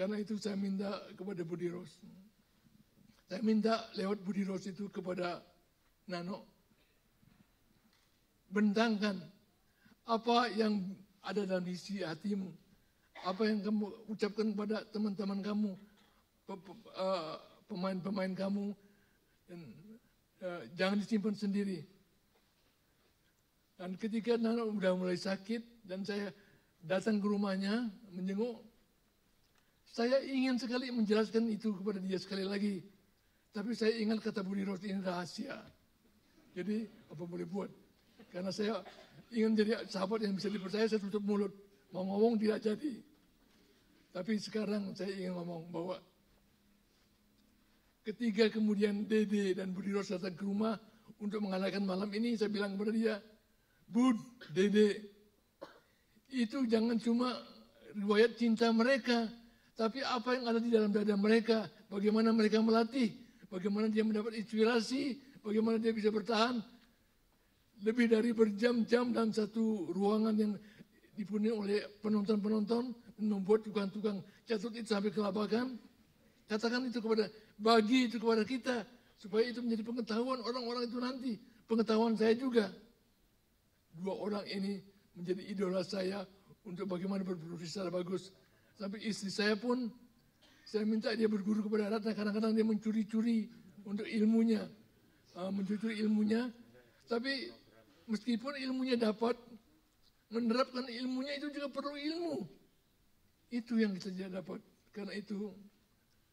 Karena itu saya minta kepada Budi Ros. Saya minta lewat Budi Ros itu kepada Nano, bentangkan apa yang ada dalam isi hatimu, apa yang kamu ucapkan kepada teman-teman kamu, eh, pemain-pemain kamu, dan uh, jangan disimpan sendiri. Dan ketika Nano sudah mulai sakit dan saya datang ke rumahnya menjenguk, saya ingin sekali menjelaskan itu kepada dia sekali lagi. Tapi saya ingat kata Budi Roti ini rahasia. Jadi apa boleh buat? Karena saya ingin jadi sahabat yang bisa dipercaya, saya tutup mulut. Mau ngomong tidak jadi. Tapi sekarang saya ingin ngomong bahwa ketika kemudian Dede dan Budi Ros datang ke rumah untuk mengadakan malam ini, saya bilang kepada dia, Bud, Dede, itu jangan cuma riwayat cinta mereka, tapi apa yang ada di dalam dada mereka, bagaimana mereka melatih, bagaimana dia mendapat inspirasi, bagaimana dia bisa bertahan lebih dari berjam-jam dalam satu ruangan yang dipenuhi oleh penonton-penonton membuat tukang-tukang catut itu sampai kelabakan. Katakan itu kepada bagi itu kepada kita supaya itu menjadi pengetahuan orang-orang itu nanti, pengetahuan saya juga. Dua orang ini menjadi idola saya untuk bagaimana berproduksi secara bagus. Sampai istri saya pun saya minta dia berguru kepada Ratna kadang-kadang dia mencuri-curi untuk ilmunya, uh, mencuri ilmunya. Tapi meskipun ilmunya dapat, menerapkan ilmunya itu juga perlu ilmu. Itu yang kita tidak dapat. Karena itu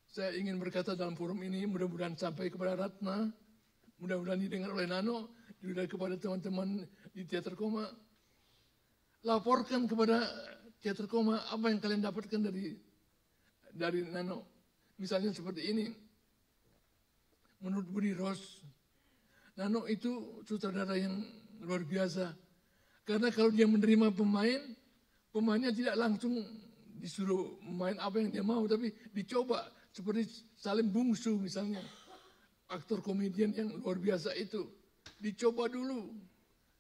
saya ingin berkata dalam forum ini mudah-mudahan sampai kepada Ratna, mudah-mudahan didengar oleh Nano, juga kepada teman-teman di teater koma. Laporkan kepada teater koma apa yang kalian dapatkan dari dari Nano. Misalnya seperti ini. Menurut Budi Ros, Nano itu sutradara yang luar biasa. Karena kalau dia menerima pemain, pemainnya tidak langsung disuruh main apa yang dia mau, tapi dicoba seperti Salim Bungsu misalnya, aktor komedian yang luar biasa itu, dicoba dulu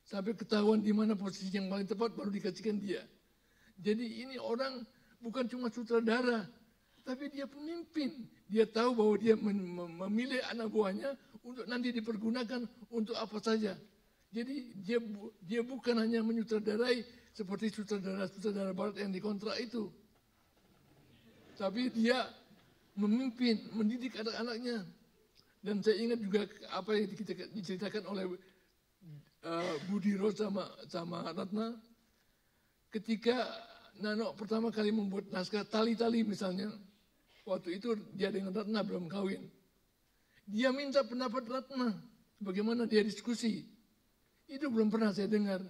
sampai ketahuan di mana posisi yang paling tepat baru dikasihkan dia. Jadi ini orang bukan cuma sutradara, tapi dia pemimpin. Dia tahu bahwa dia memilih anak buahnya untuk nanti dipergunakan untuk apa saja. Jadi dia dia bukan hanya menyutradarai seperti sutradara-sutradara barat yang dikontrak itu. Tapi dia memimpin, mendidik anak-anaknya. Dan saya ingat juga apa yang diceritakan oleh uh, Budi Ros sama, sama Ratna. Ketika Nano pertama kali membuat naskah tali-tali misalnya. Waktu itu dia dengan Ratna belum kawin. Dia minta pendapat Ratna. Bagaimana dia diskusi. Itu belum pernah saya dengar.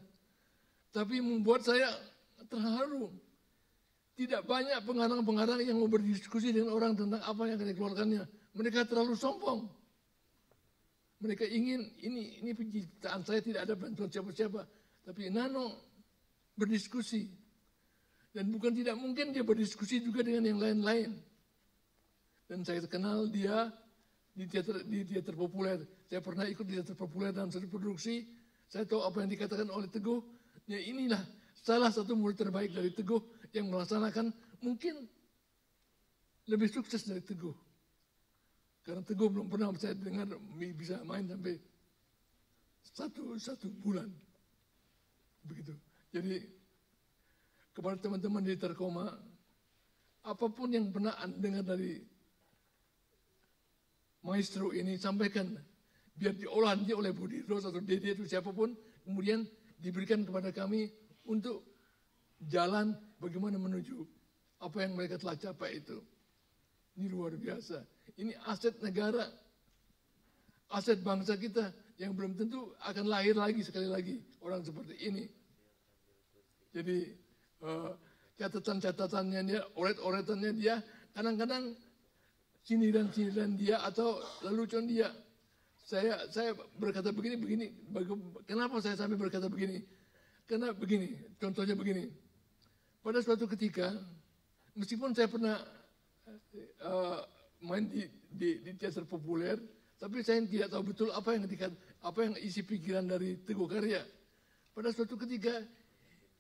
Tapi membuat saya terharu. Tidak banyak pengarang-pengarang yang mau berdiskusi dengan orang tentang apa yang akan dikeluarkannya. Mereka terlalu sombong. Mereka ingin ini ini penciptaan saya tidak ada bantuan siapa-siapa. Tapi Nano berdiskusi. Dan bukan tidak mungkin dia berdiskusi juga dengan yang lain-lain. Dan saya kenal dia di teater di teater populer. Saya pernah ikut di teater populer dalam satu produksi. Saya tahu apa yang dikatakan oleh Teguh. Ya inilah salah satu murid terbaik dari Teguh yang melaksanakan mungkin lebih sukses dari Teguh. Karena Teguh belum pernah saya dengar bisa main sampai satu satu bulan. Begitu. Jadi kepada teman-teman di Terkoma, apa pun yang pernah dengar dari maestro ini sampaikan biar diolah nanti oleh Budi Ros atau Dede itu siapa pun kemudian diberikan kepada kami untuk jalan bagaimana menuju apa yang mereka telah capai itu. Ini luar biasa. Ini aset negara, aset bangsa kita yang belum tentu akan lahir lagi sekali lagi orang seperti ini. Jadi uh, catatan-catatannya dia, oret-oretannya dia, kadang-kadang sindiran-sindiran dia atau lelucon dia. Saya saya berkata begini begini. Kenapa saya sampai berkata begini? Karena begini, contohnya begini. Pada suatu ketika, meskipun saya pernah uh, main di, di, di teater populer, tapi saya tidak tahu betul apa yang dikat, apa yang isi pikiran dari Teguh Karya. Pada suatu ketika,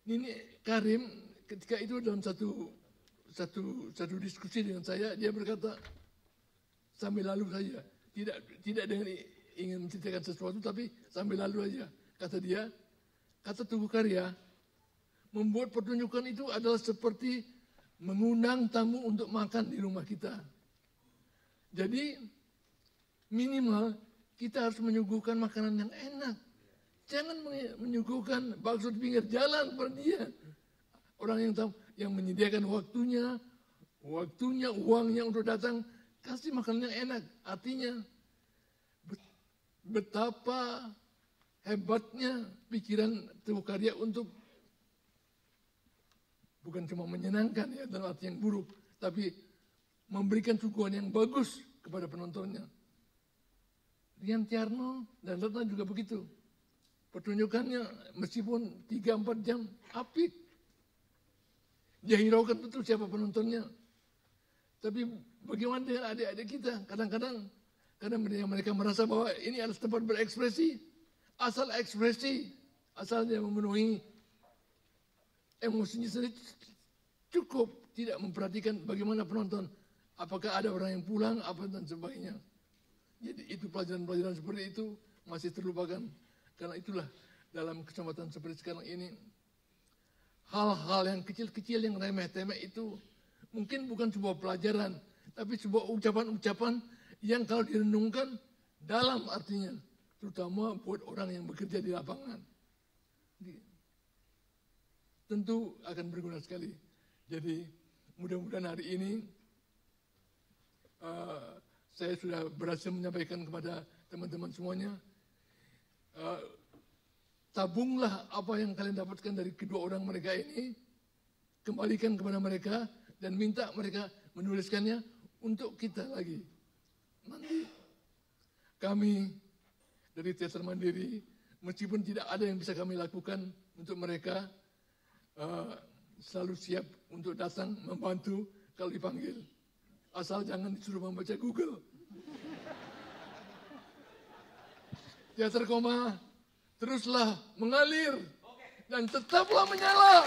ini Karim ketika itu dalam satu satu satu diskusi dengan saya, dia berkata sambil lalu saja, tidak tidak dengan ingin menceritakan sesuatu, tapi sambil lalu saja. Kata dia, kata Teguh Karya, membuat pertunjukan itu adalah seperti mengundang tamu untuk makan di rumah kita. Jadi minimal kita harus menyuguhkan makanan yang enak. Jangan menyuguhkan bakso di pinggir jalan kepada dia. Orang yang tahu, yang menyediakan waktunya, waktunya, uangnya untuk datang, kasih makanan yang enak. Artinya betapa hebatnya pikiran Teguh Karya untuk bukan cuma menyenangkan ya dalam arti yang buruk, tapi memberikan suguhan yang bagus kepada penontonnya. Rian Tiarno dan Ratna juga begitu. Pertunjukannya meskipun 3-4 jam, apik. Dia hiraukan betul siapa penontonnya. Tapi bagaimana dengan adik-adik kita? Kadang-kadang karena mereka merasa bahwa ini adalah tempat berekspresi. Asal ekspresi, asal dia memenuhi emosinya sendiri cukup tidak memperhatikan bagaimana penonton. Apakah ada orang yang pulang, apa dan sebagainya. Jadi itu pelajaran-pelajaran seperti itu masih terlupakan. Karena itulah dalam kesempatan seperti sekarang ini, hal-hal yang kecil-kecil yang remeh-temeh itu mungkin bukan sebuah pelajaran, tapi sebuah ucapan-ucapan yang kalau direnungkan dalam artinya, terutama buat orang yang bekerja di lapangan. Tentu akan berguna sekali. Jadi mudah-mudahan hari ini uh, saya sudah berhasil menyampaikan kepada teman-teman semuanya. Uh, tabunglah apa yang kalian dapatkan dari kedua orang mereka ini, kembalikan kepada mereka dan minta mereka menuliskannya untuk kita lagi. Nanti kami dari Teater Mandiri, meskipun tidak ada yang bisa kami lakukan untuk mereka, uh, selalu siap untuk datang membantu kalau dipanggil. Asal jangan disuruh membaca Google. Teater koma teruslah mengalir dan tetaplah menyala.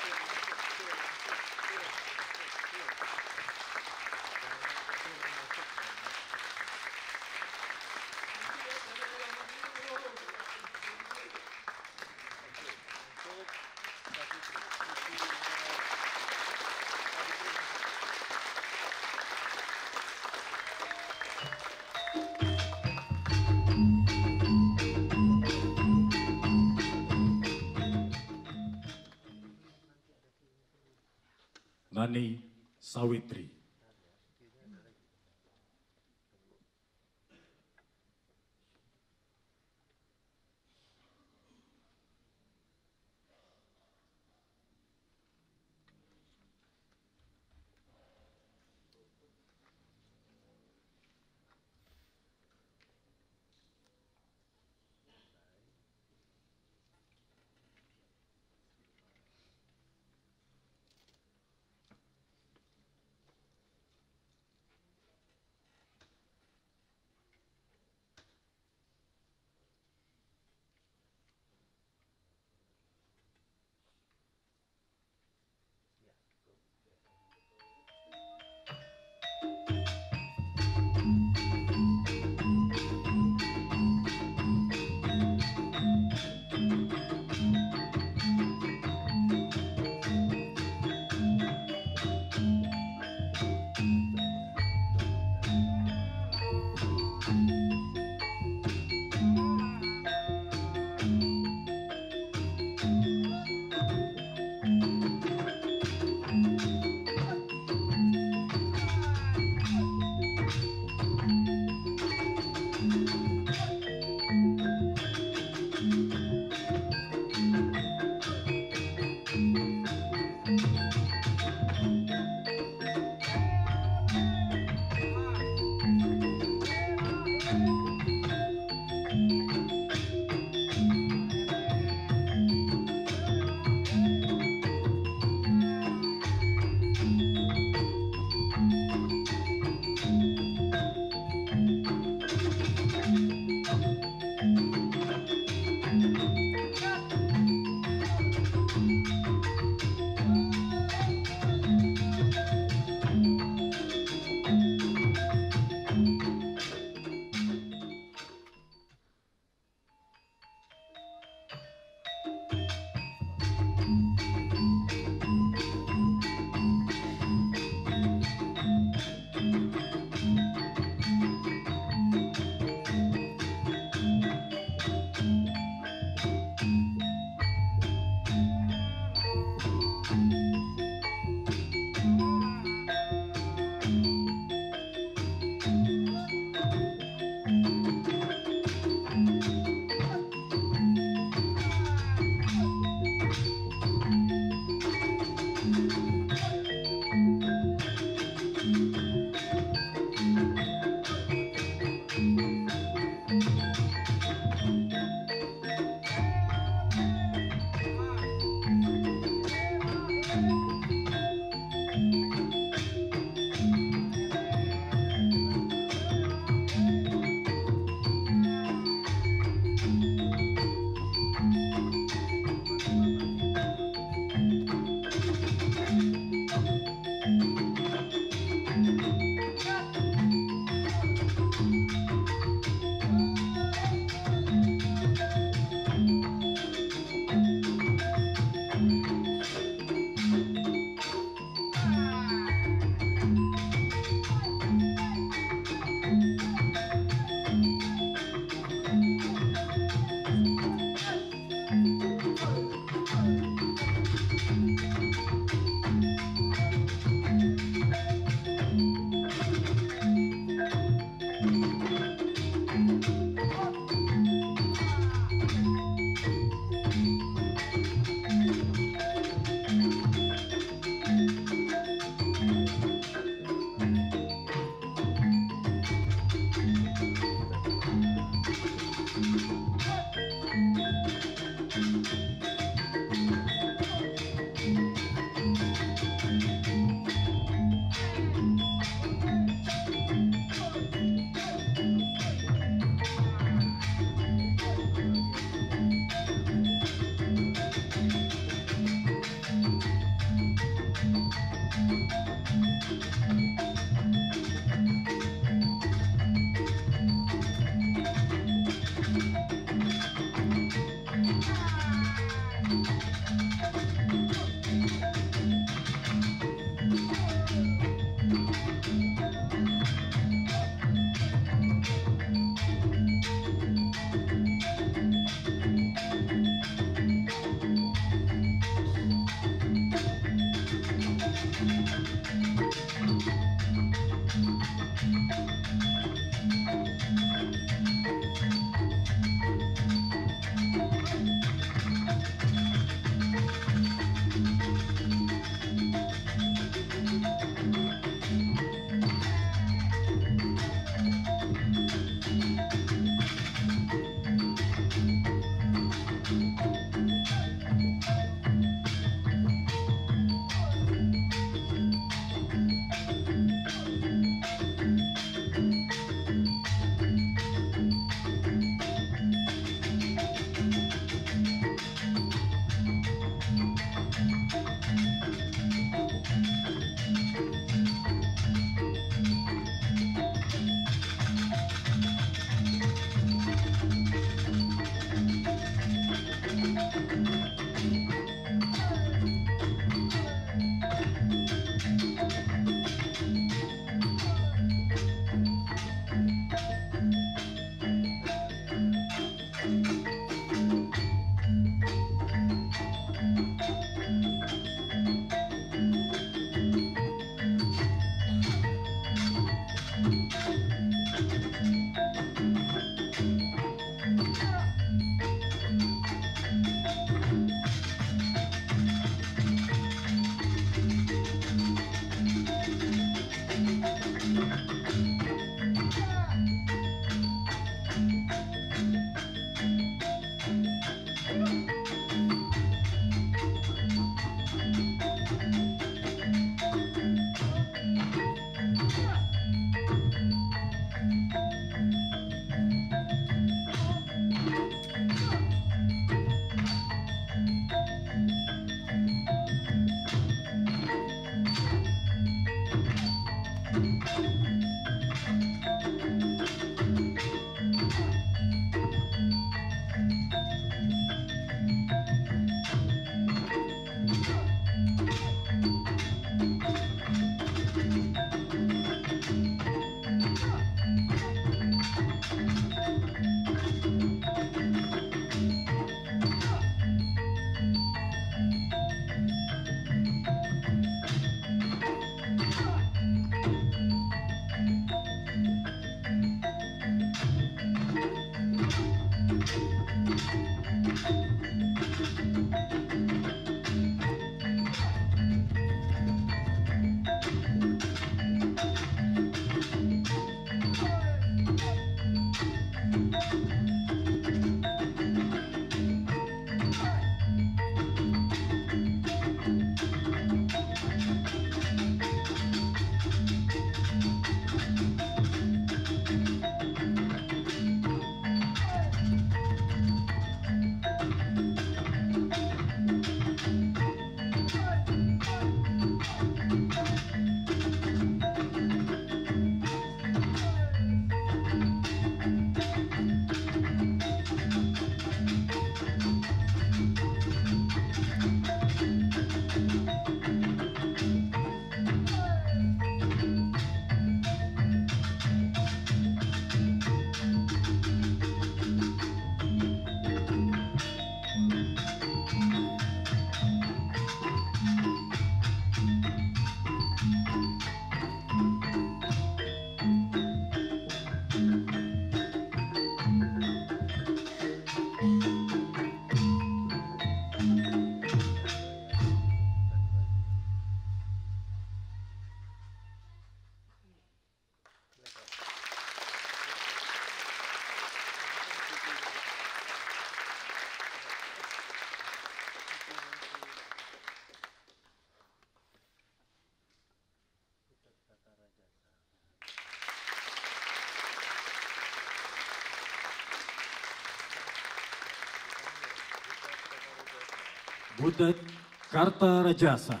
Butet Karta Rajasa.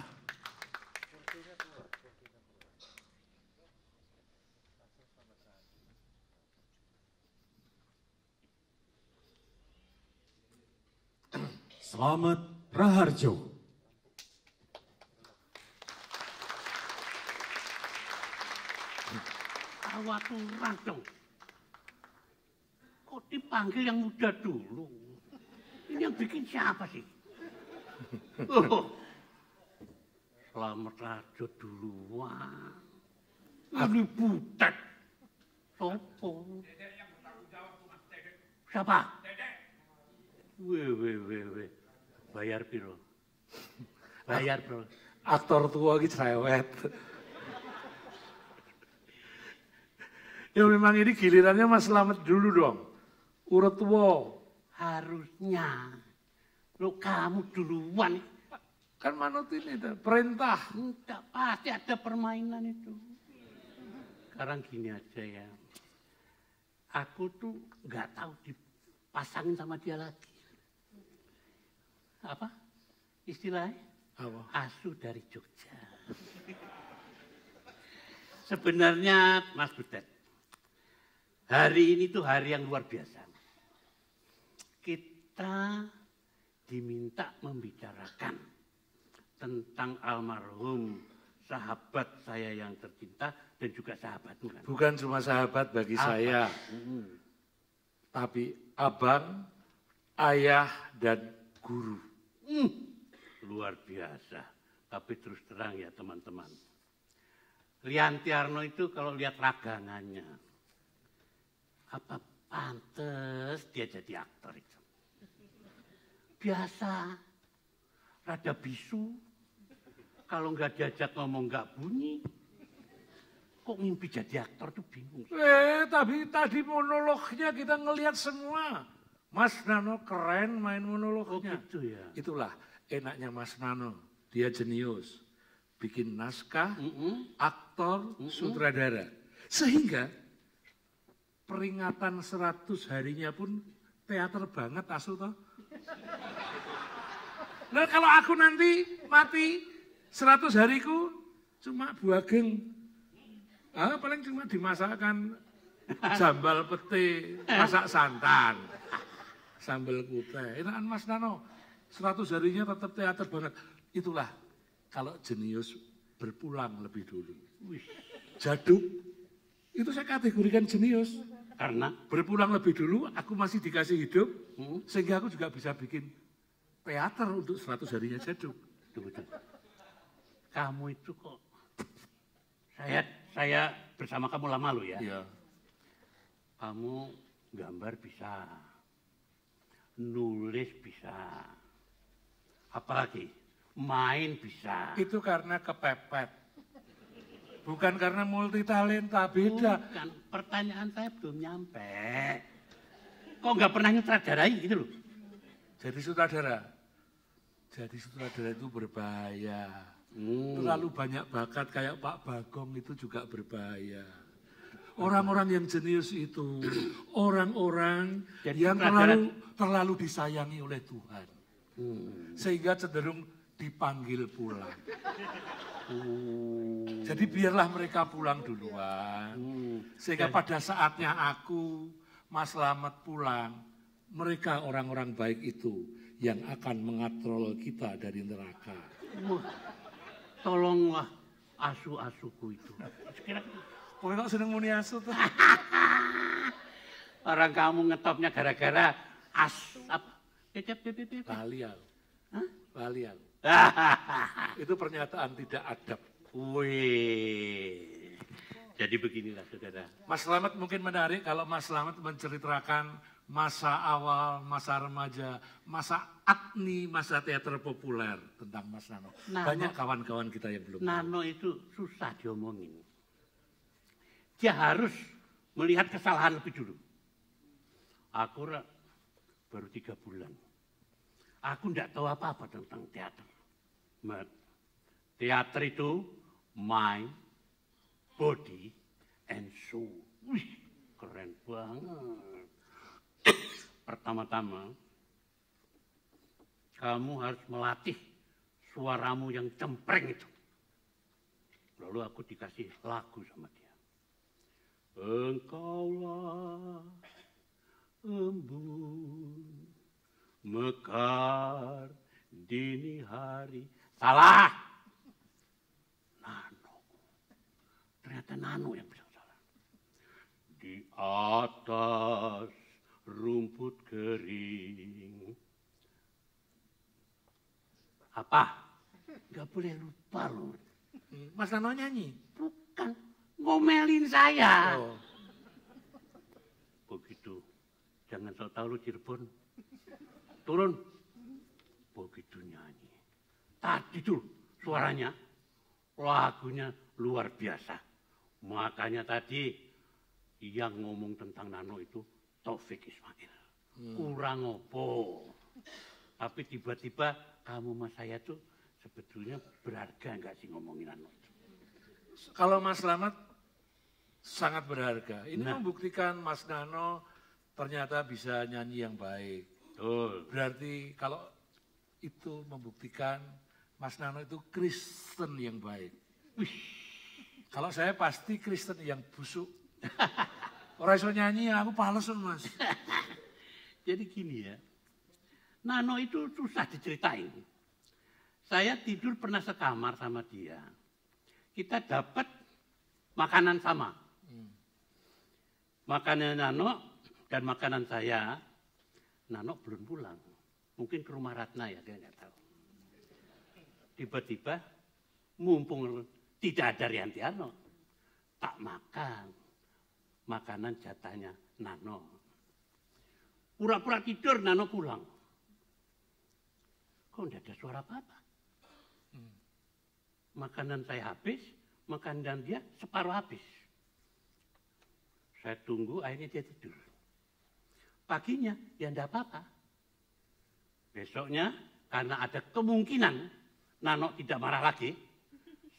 Selamat Raharjo. Awaturan dong. Kok dipanggil yang muda dulu? Ini yang bikin siapa sih? Oh. Selamat Rajo duluan. Ini butet. Sopo? Siapa? Weh, weh, weh, weh. Bayar piro? Bayar bro. aktor tua gitu cerewet. ya memang ini gilirannya Mas Slamet dulu dong. Urut tua. Harusnya. Lo kamu duluan. Kan manut ini dah, perintah. Enggak, pasti ada permainan itu. Sekarang gini aja ya. Aku tuh nggak tahu dipasangin sama dia lagi. Apa? Istilahnya? Apa? Asu dari Jogja. Sebenarnya Mas Butet, hari ini tuh hari yang luar biasa. Kita diminta membicarakan tentang almarhum sahabat saya yang tercinta dan juga sahabatmu kan. Bukan cuma sahabat bagi Apa? saya, Mm. tapi abang, ayah, dan guru. Hmm, luar biasa. Tapi terus terang ya teman-teman. Rianti Arno itu kalau lihat ragangannya. Apa pantes dia jadi aktor itu. Biasa. Rada bisu. Kalau nggak diajak ngomong nggak bunyi. Kok mimpi jadi aktor tuh bingung. Eh, tapi tadi monolognya kita ngelihat semua. Mas Nano keren main Oh monolognya. gitu ya. Itulah enaknya Mas Nano. Dia jenius. Bikin naskah, Mm-mm. aktor, sutradara. Sehingga peringatan 100 harinya pun teater banget asu toh. Nah kalau aku nanti mati 100 hariku cuma buageng. Ah, paling cuma dimasakkan sambal pete, masak santan, sambal kutai. Enakan Mas Nano, 100 harinya tetap teater banget. Itulah kalau jenius berpulang lebih dulu. Jaduk, itu saya kategorikan jenius. Karena Berpulang lebih dulu, aku masih dikasih hidup, Hmm. sehingga aku juga bisa bikin teater untuk 100 harinya jaduk. Kamu itu kok saya saya bersama kamu lama lo ya. Iya. Kamu gambar bisa, nulis bisa. Apalagi main bisa. Itu karena kepepet. Bukan karena multi talenta, beda. Bukan, pertanyaan saya belum nyampe. Kok nggak pernah nyutradarai gitu loh? Jadi sutradara. Jadi sutradara itu berbahaya. Terlalu banyak bakat kayak Pak Bagong itu juga berbahaya. Orang-orang yang jenius itu, orang-orang yang terlalu terlalu disayangi oleh Tuhan. Sehingga cenderung dipanggil pulang. Jadi biarlah mereka pulang duluan. Sehingga pada saatnya aku, Mas Slamet pulang, mereka orang-orang baik itu yang akan mengatrol kita dari neraka. Wah, tolonglah asu-asuku itu. Kowe kok seneng muni asu tuh? orang kamu ngetopnya gara-gara as apa? Aku. Hah? Lali aku. Itu pernyataan tidak adab. Wih. Jadi beginilah saudara. Mas Slamet mungkin menarik kalau Mas Slamet menceritakan masa awal, masa remaja, masa akni, masa teater populer tentang Mas Nano. Nano. Banyak kawan-kawan kita yang belum tahu. Nano itu susah diomongin. Dia harus melihat kesalahan lebih dulu. Aku baru tiga bulan. Aku tidak tahu apa-apa tentang teater. Teater itu mind, body, and soul. Wih, keren banget. Pertama-tama, kamu harus melatih suaramu yang cempreng itu. Lalu aku dikasih lagu sama dia. Engkaulah embun mekar dini hari. Salah. Nano. Ternyata Nano yang bilang salah. Di atas rumput kering. Apa? Gak boleh lupa loh. Mas Nano nyanyi? Bukan. Ngomelin saya. Oh. Begitu. Jangan sok tahu lu Cirebon. Turun. Begitu nyanyi. Tadi tuh suaranya. Lagunya luar biasa. Makanya tadi yang ngomong tentang Nano itu Taufik Ismail. Kurang opo. Tapi tiba-tiba kamu sama saya tuh sebetulnya berharga nggak sih ngomongin Nano? Kalau Mas Slamet sangat berharga. Ini Nah. membuktikan Mas Nano ternyata bisa nyanyi yang baik. Betul. Berarti kalau itu membuktikan Mas Nano itu Kristen yang baik. Kalau saya pasti Kristen yang busuk. Orang iso nyanyi aku pales mas. Jadi gini ya, Nano itu susah diceritain. Saya tidur pernah sekamar sama dia. Kita dapat makanan sama. Makanan Nano dan makanan saya, Nano belum pulang. Mungkin ke rumah Ratna ya, dia nggak tahu. Tiba-tiba, mumpung tidak ada Riantiano, tak makan. Makanan jatahnya Nano. Pura-pura tidur, Nano pulang. Kok tidak ada suara apa-apa? Makanan saya habis, makanan dia separuh habis. Saya tunggu, akhirnya dia tidur. Paginya, ya tidak apa-apa. Besoknya, karena ada kemungkinan Nano tidak marah lagi,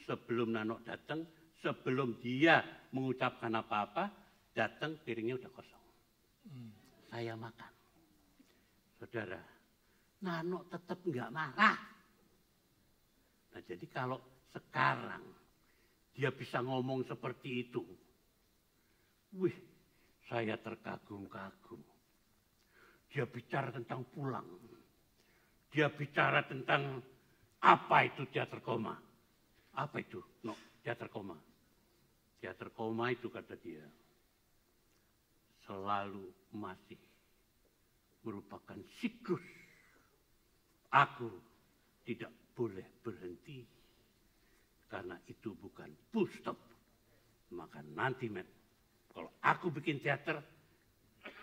sebelum Nano datang, sebelum dia mengucapkan apa-apa, datang piringnya udah kosong. Saya makan. Saudara, Nano tetap nggak marah. Nah jadi kalau sekarang dia bisa ngomong seperti itu, wih, saya terkagum-kagum. Dia bicara tentang pulang. Dia bicara tentang apa itu teater koma. Apa itu? No, teater koma. Teater koma itu kata dia selalu masih merupakan siklus. Aku tidak boleh berhenti karena itu bukan full stop. Maka nanti, Met, kalau aku bikin teater,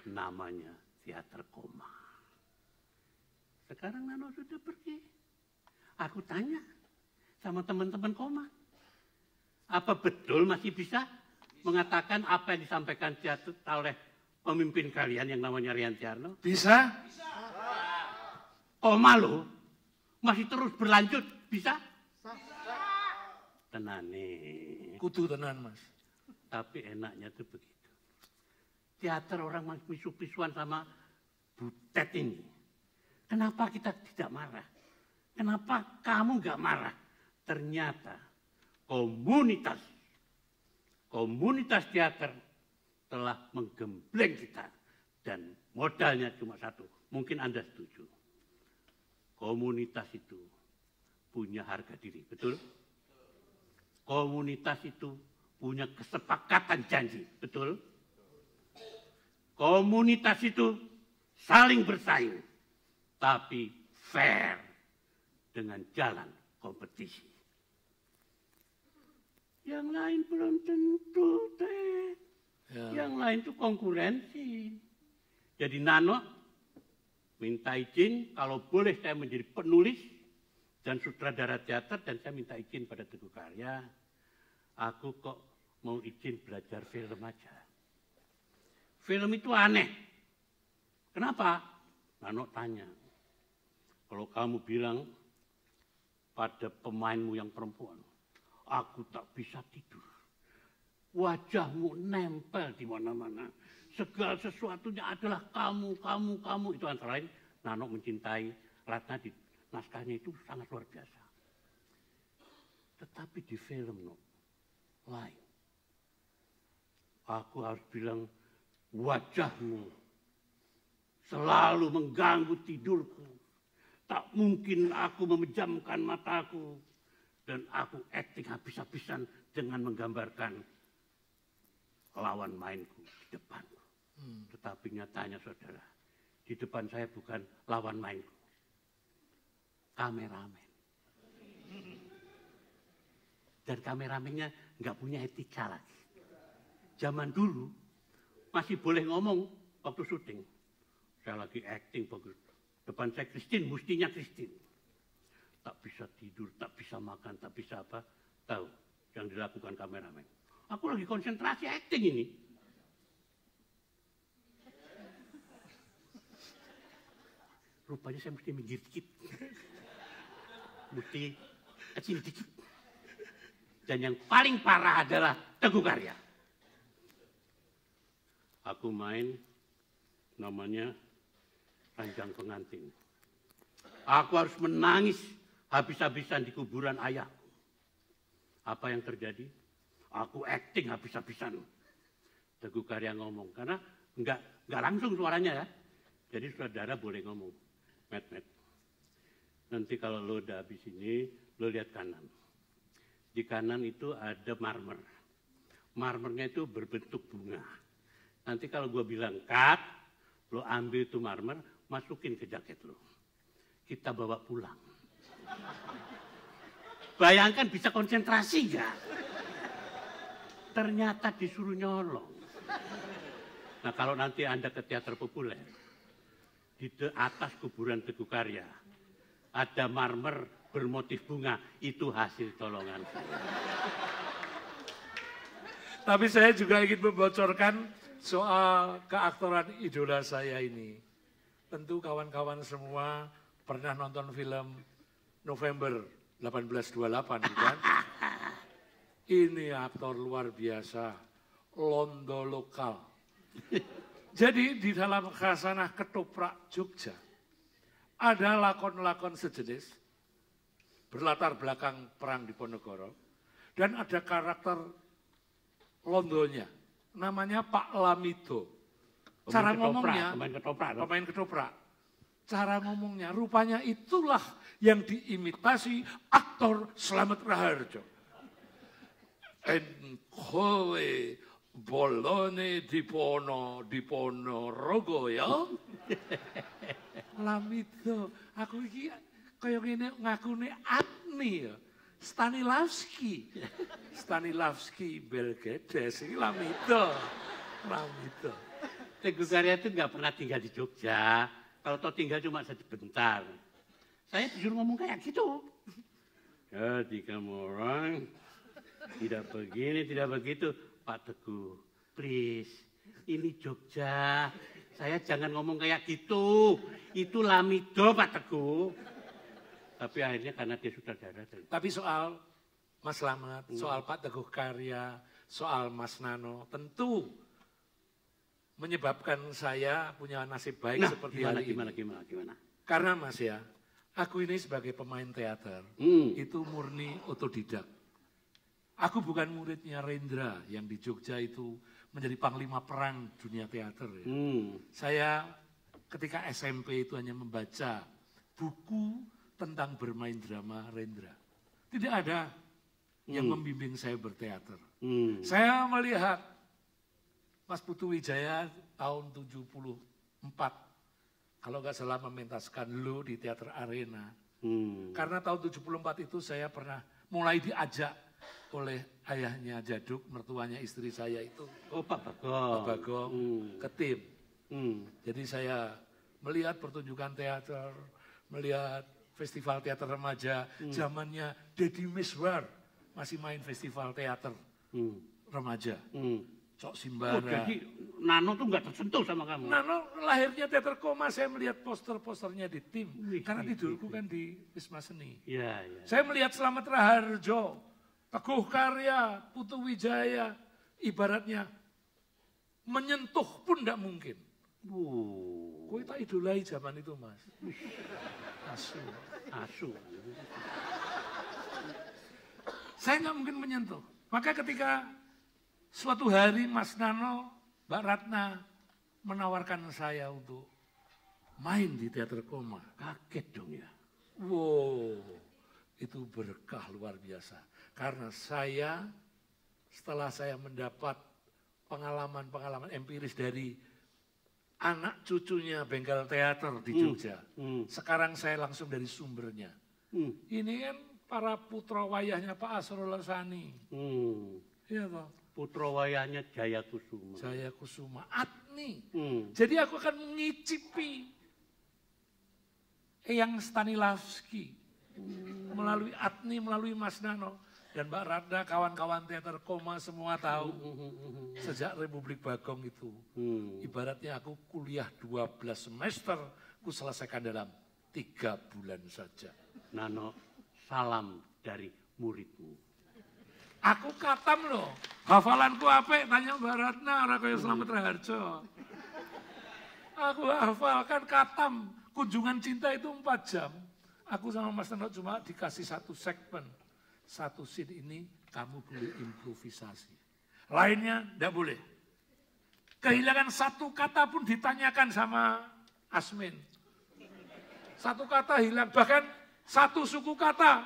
namanya teater koma. Sekarang Nano sudah pergi. Aku tanya sama teman-teman koma. Apa betul masih bisa mengatakan apa yang disampaikan oleh pemimpin kalian yang namanya Rian Tiarno? Bisa? Koma lo masih terus berlanjut, bisa? Tenane. Kudu tenan mas. Tapi enaknya tuh begitu. Teater orang misu-pisuan sama butet ini. Kenapa kita tidak marah? Kenapa kamu nggak marah? Ternyata komunitas, komunitas teater telah menggembleng kita. Dan modalnya cuma satu. Mungkin Anda setuju. Komunitas itu punya harga diri, betul? Komunitas itu punya kesepakatan janji, betul? Komunitas itu saling bersaing, tapi fair dengan jalan kompetisi. Yang lain belum tentu, teh. Ya. Yang lain itu konkurensi. Jadi Nano minta izin kalau boleh saya menjadi penulis dan sutradara teater dan saya minta izin pada Teguh Karya. Aku kok mau izin belajar film aja. Film itu aneh. Kenapa? Nano tanya. Kalau kamu bilang pada pemainmu yang perempuan, aku tak bisa tidur. Wajahmu nempel di mana-mana. Segala sesuatunya adalah kamu, kamu, kamu. Itu antara lain Nano mencintai Ratna di naskahnya itu sangat luar biasa. Tetapi di film no, lain. Aku harus bilang wajahmu selalu mengganggu tidurku. Tak mungkin aku memejamkan mataku. Dan aku acting habis-habisan dengan menggambarkan lawan mainku di depanku. Tetapi nyatanya saudara, di depan saya bukan lawan mainku. Kameramen. Dan kameramennya nggak punya etika lagi. Zaman dulu masih boleh ngomong waktu syuting. Saya lagi acting bagus. Depan saya Christine, mestinya Christine. Tak bisa tidur, tak bisa makan, tak bisa apa. Tahu yang dilakukan kameramen. Aku lagi konsentrasi acting ini. Rupanya saya mesti minggir dikit. Mesti kecil dikit. Dan yang paling parah adalah Teguh Karya. Aku main namanya Ranjang Pengantin. Aku harus menangis habis-habisan di kuburan ayahku. Apa yang terjadi? Aku acting habis-habisan. Teguh Karya ngomong karena nggak nggak langsung suaranya ya. Jadi saudara boleh ngomong, met met. Nanti kalau lo udah habis ini, lo lihat kanan. Di kanan itu ada marmer. Marmernya itu berbentuk bunga. Nanti kalau gue bilang cut, lo ambil itu marmer, masukin ke jaket lo. Kita bawa pulang. Bayangkan bisa konsentrasi gak? Ternyata disuruh nyolong. Nah kalau nanti Anda ke teater populer, di atas kuburan Teguh Karya, ada marmer bermotif bunga, itu hasil tolongan. Tapi saya juga ingin membocorkan soal keaktoran idola saya ini. Tentu kawan-kawan semua pernah nonton film November 1828 bukan? Ini aktor luar biasa, londo lokal. Jadi di dalam khasanah ketoprak Jogja, ada lakon-lakon sejenis berlatar belakang perang di Ponegoro dan ada karakter Londonya, namanya Pak Lamido. Pemain Cara ketoprak, ngomongnya, pemain ketoprak, pemain ketoprak. Cara ngomongnya, rupanya itulah yang diimitasi aktor Slamet Raharjo. En kowe bolone dipono dipono rogo ya. Lamido, aku iki kaya ngene ngakune Agni ya. Stanislavski. Stanislavski Belgedes iki Lamido. Lamido. Teguh Karya itu nggak pernah tinggal di Jogja. Kalau toh tinggal cuma sebentar. Saya disuruh ngomong kayak gitu. Jadi kamu orang tidak begini, tidak begitu. Pak Teguh, please. Ini Jogja. Saya jangan ngomong kayak gitu. Itu Lamido Pak Teguh. Tapi akhirnya karena dia sutradara. Tapi soal Mas Slamet, soal Pak Teguh Karya, soal Mas Nano, tentu menyebabkan saya punya nasib baik Nah, seperti gimana, hari gimana, ini. gimana, gimana. Karena Mas ya, aku ini sebagai pemain teater, Hmm. itu murni otodidak. Aku bukan muridnya Rendra yang di Jogja itu menjadi panglima perang dunia teater. Ya. Hmm. Saya ketika SMP itu hanya membaca buku tentang bermain drama Rendra. Tidak ada yang Hmm. membimbing saya berteater. Hmm. Saya melihat Mas Putu Wijaya tahun 74. Kalau nggak salah mementaskan lo di teater arena. Hmm. Karena tahun 74 itu saya pernah mulai diajak oleh ayahnya Jaduk, mertuanya istri saya itu. Oh Pak Bagong. Pak Bagong Hmm. ke tim. Hmm. Jadi saya melihat pertunjukan teater, melihat festival teater remaja, Hmm. zamannya Deddy Miswar masih main festival teater Hmm. remaja. Hmm. Cok Oh, Simbara. jadi Nano tuh nggak tersentuh sama kamu? Nano lahirnya teater koma, saya melihat poster-posternya di tim. Wih, Karena wih, tidurku wih, kan di Wisma Seni. Iya, iya. Saya melihat Selamat Raharjo, Teguh Karya, Putu Wijaya, ibaratnya menyentuh pun tidak mungkin. Uh, Kue tak idolai zaman itu mas. Asu. asu. Saya nggak mungkin menyentuh. Maka ketika suatu hari Mas Nano, Mbak Ratna menawarkan saya untuk main di teater koma. Kaget dong ya. Wow, itu berkah luar biasa. Karena saya setelah saya mendapat pengalaman-pengalaman empiris dari anak cucunya bengkel teater di Hmm, Jogja. hmm. Sekarang saya langsung dari sumbernya. Hmm. Ini kan para putra wayahnya Pak Asrul Sani. Hmm. Iya toh. Putra wayahnya Jaya Kusuma. Jaya Kusuma Atni. Hmm. Jadi aku akan mengicipi Eyang Stanilavski melalui Atni, melalui Mas Nano dan Mbak Radna, kawan-kawan teater koma semua tahu sejak Republik Bagong itu. Hmm. Ibaratnya aku kuliah 12 semester, ku selesaikan dalam tiga bulan saja. Nano, salam dari muridmu. Aku katam loh, hafalanku apa? Tanya Mbak Ratna, orang kaya Selamat Raharjo. Aku hafalkan katam, kunjungan cinta itu empat jam. Aku sama Mas Nano cuma dikasih satu segmen. Satu scene ini kamu boleh improvisasi. Lainnya tidak boleh. Kehilangan satu kata pun ditanyakan sama Asmin. Satu kata hilang, bahkan satu suku kata.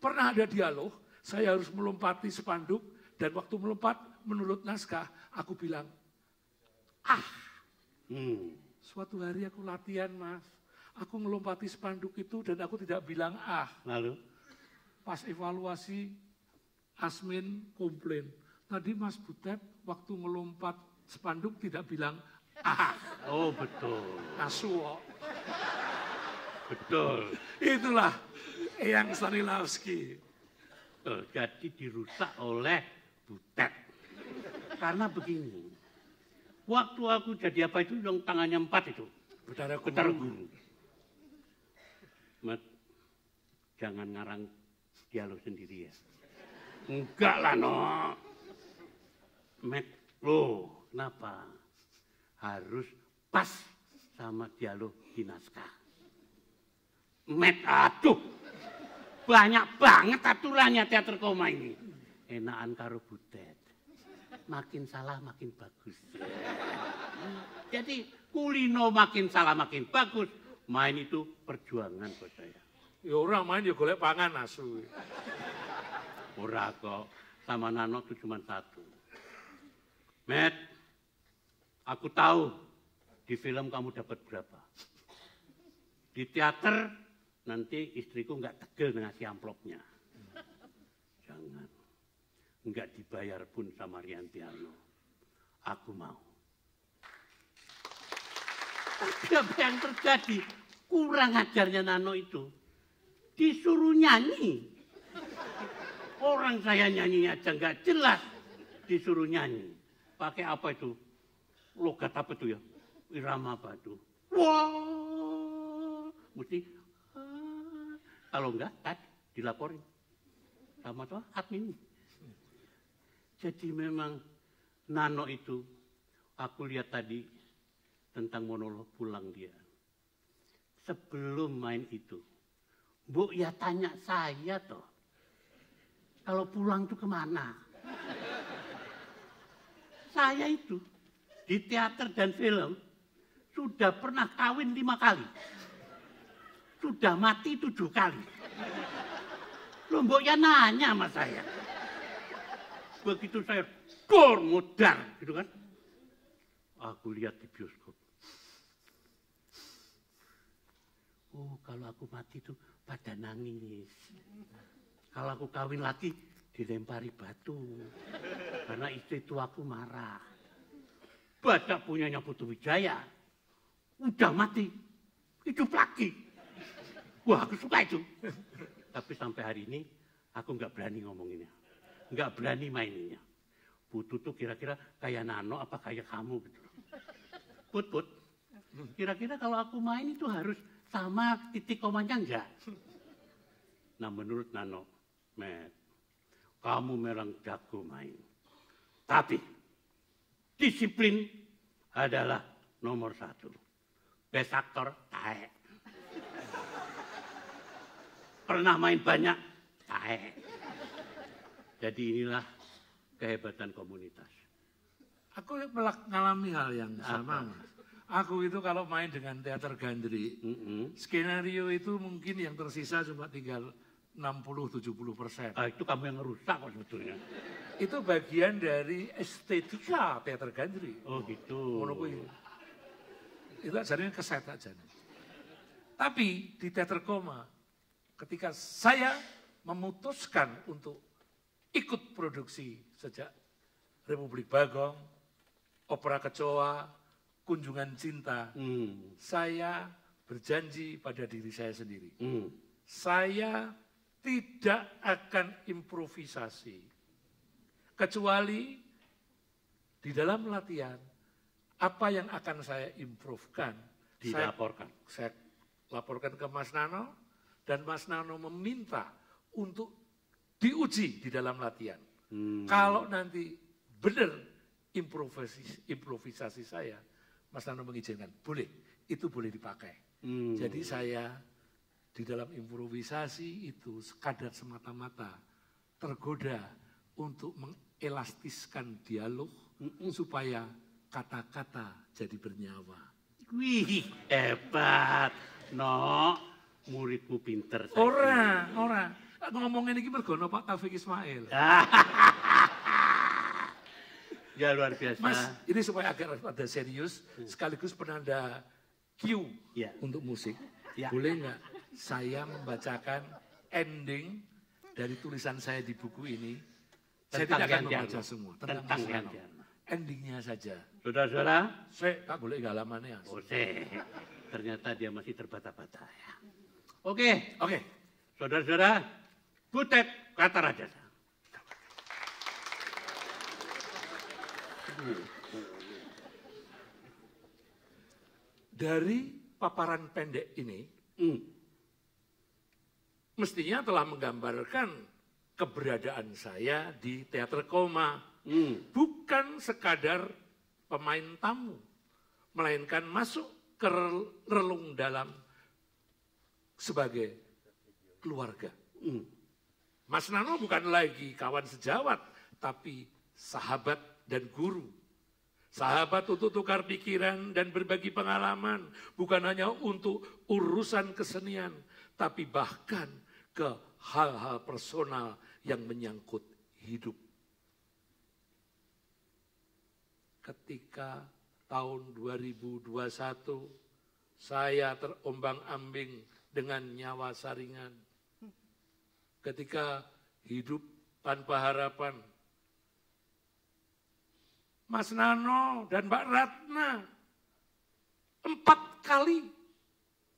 Pernah ada dialog, saya harus melompati spanduk, dan waktu melompat menurut naskah, aku bilang, ah, Hmm. suatu hari aku latihan mas, aku melompati spanduk itu dan aku tidak bilang ah. Lalu? Pas evaluasi, Asmin komplain, tadi mas Butet waktu melompat spanduk tidak bilang ah, Oh betul, asu. kok." betul. Itulah yang Stanislavski. Betul. Jadi dirusak oleh butet. Karena begini, waktu aku jadi apa itu yang tangannya empat itu, Betara guru. guru. Mat, jangan ngarang dialog sendiri ya. Enggak lah no. Met, lo kenapa? Harus pas sama dialog di naskah. Met, aduh. Banyak banget aturannya teater koma ini. Enakan karo butet. Makin salah makin bagus. Jadi kulino makin salah makin bagus. Main itu perjuangan buat saya. Ya orang main ya golek pangan asu. Ora kok, sama Nano itu cuma satu. Met, aku tahu di film kamu dapat berapa. Di teater nanti istriku nggak tegel ngasih amplopnya. Jangan. Nggak dibayar pun sama Riantiano. Aku mau. Tapi apa yang terjadi? Kurang ajarnya Nano itu. disuruh nyanyi. Orang saya nyanyinya aja nggak jelas, disuruh nyanyi. Pakai apa itu? Logat apa itu ya? Irama apa itu? Wah, mesti. Kalau enggak, tadi dilaporin sama tuh admin. Jadi memang Nano itu, aku lihat tadi tentang monolog pulang dia. Sebelum main itu, Bu ya tanya saya toh, kalau pulang tuh ke mana? Saya itu di teater dan film sudah pernah kawin lima kali. Sudah mati tujuh kali. Lomboknya nanya sama saya. Begitu saya dor modar gitu kan. Aku lihat di bioskop. Oh kalau aku mati tuh pada nangis. Kalau aku kawin lagi dilempari batu. Karena istri itu aku marah. Baca punyanya Putu Wijaya. Udah mati. Hidup lagi. Wah aku suka itu. Tapi sampai hari ini aku nggak berani ngomonginnya. Nggak berani maininnya. Putu tuh kira-kira kayak Nano apa kayak kamu gitu. Put, put. Kira-kira kalau aku main itu harus sama titik komanya enggak? Nah menurut Nano, Matt, kamu memang jago main. Tapi disiplin adalah nomor satu. Best actor, tae. Pernah main banyak, tae. Jadi inilah kehebatan komunitas. Aku mengalami hal yang sama, Apa? Mas. Aku itu kalau main dengan teater Gandri, Mm-mm. skenario itu mungkin yang tersisa cuma tinggal 60-70 persen. Ah, itu kamu yang ngerusak kok sebetulnya. Itu bagian dari estetika teater Gandri. Oh gitu. Kuwi. Itu ajarnya keset aja. Tapi di teater koma, ketika saya memutuskan untuk ikut produksi sejak Republik Bagong, Opera Kecoa, Kunjungan Cinta, Hmm. saya berjanji pada diri saya sendiri. Hmm. Saya tidak akan improvisasi. Kecuali di dalam latihan, apa yang akan saya improvekan, saya, Dilaporkan. saya laporkan ke Mas Nano, dan Mas Nano meminta untuk diuji di dalam latihan. Hmm. Kalau nanti benar improvisasi, improvisasi saya, Mas Nano mengizinkan, boleh, itu boleh dipakai. Hmm. Jadi saya di dalam improvisasi itu sekadar semata-mata tergoda untuk mengelastiskan dialog supaya kata-kata jadi bernyawa. Wih, hebat. No, muridmu pinter. Ora, ora. Ngomongin ini mergono Pak Taufik Ismail. Ya luar biasa. Mas, ini supaya agar ada serius, sekaligus penanda cue Ya. untuk musik. Ya. Boleh nggak saya membacakan ending dari tulisan saya di buku ini? saya tidak akan membaca semua. Tentang, Tentang. Yantiano. Endingnya saja. Saudara-saudara, Saya tak boleh galamannya. oh ternyata dia masih terbata-bata ya. Oke, Oke, saudara-saudara, Butet kata raja. dari paparan pendek ini Hmm. mestinya telah menggambarkan keberadaan saya di teater koma. Hmm. Bukan sekadar pemain tamu, melainkan masuk ke rel- relung dalam sebagai keluarga. Hmm. Mas Nano bukan lagi kawan sejawat, tapi sahabat dan guru. Sahabat untuk tukar pikiran dan berbagi pengalaman, bukan hanya untuk urusan kesenian, tapi bahkan ke hal-hal personal yang menyangkut hidup. Ketika tahun 2021 saya terombang-ambing dengan nyawa saringan. Ketika hidup tanpa harapan, Mas Nano dan Mbak Ratna empat kali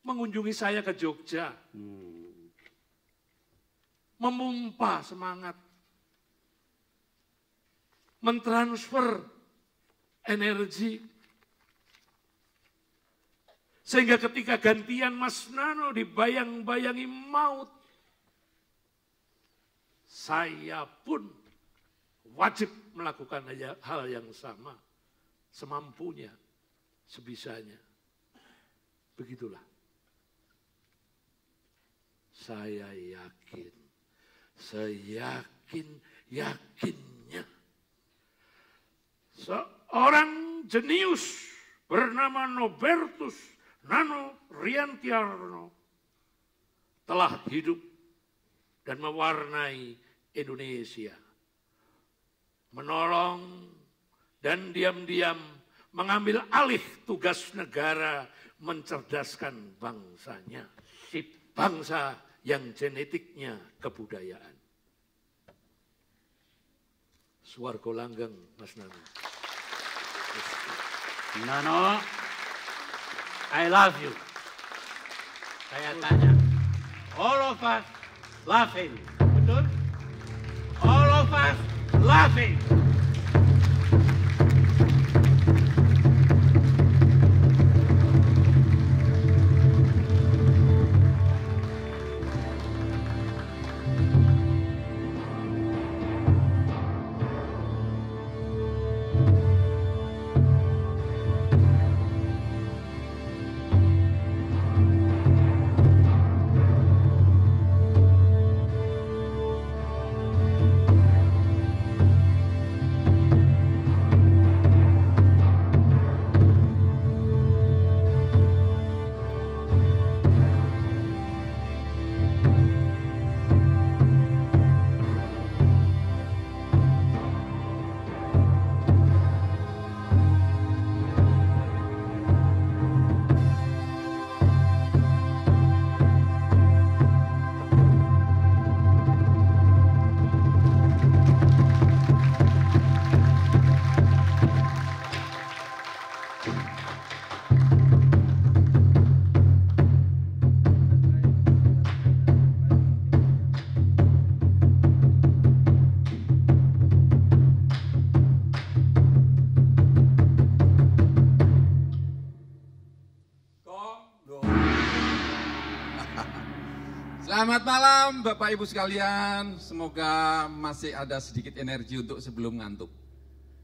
mengunjungi saya ke Jogja. memompa semangat, mentransfer energi. Sehingga ketika gantian Mas Nano dibayang-bayangi maut, saya pun wajib melakukan hal yang sama, semampunya, sebisanya. Begitulah. Saya yakin, seyakin yakinnya. Seorang jenius bernama Nobertus Nano Riantiarno telah hidup dan mewarnai Indonesia. Menolong dan diam-diam mengambil alih tugas negara mencerdaskan bangsanya. Si bangsa yang genetiknya kebudayaan. Suargo langgeng, Mas Nano. Nano, I love you. All of us laughing? All of us laughing. Malam Bapak Ibu sekalian, semoga masih ada sedikit energi untuk sebelum ngantuk.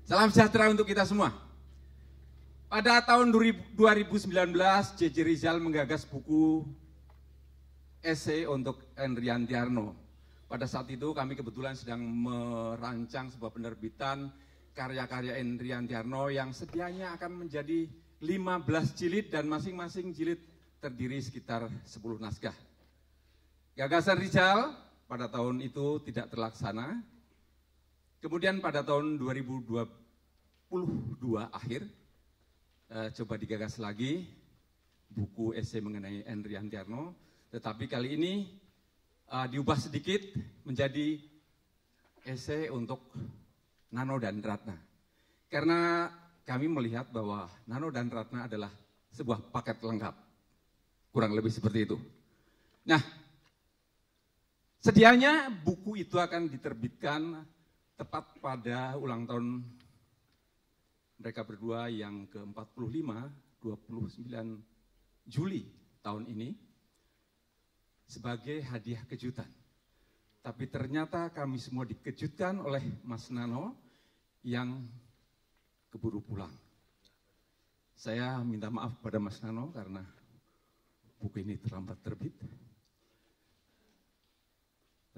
Salam sejahtera untuk kita semua. Pada tahun 2019, JJ Rizal menggagas buku esai untuk Enrian Tiarno. Pada saat itu kami kebetulan sedang merancang sebuah penerbitan karya-karya Enrian Tiarno yang sedianya akan menjadi 15 jilid dan masing-masing jilid terdiri sekitar 10 naskah. Gagasan Rizal pada tahun itu tidak terlaksana. Kemudian pada tahun 2022 akhir, eh, coba digagas lagi buku esai mengenai Henry Antiarno. Tetapi kali ini eh, diubah sedikit menjadi esai untuk Nano dan Ratna. Karena kami melihat bahwa Nano dan Ratna adalah sebuah paket lengkap. Kurang lebih seperti itu. Nah, Sedianya buku itu akan diterbitkan tepat pada ulang tahun mereka berdua yang ke-45, 29 Juli tahun ini, sebagai hadiah kejutan. Tapi ternyata kami semua dikejutkan oleh Mas Nano yang keburu pulang. Saya minta maaf pada Mas Nano karena buku ini terlambat terbit.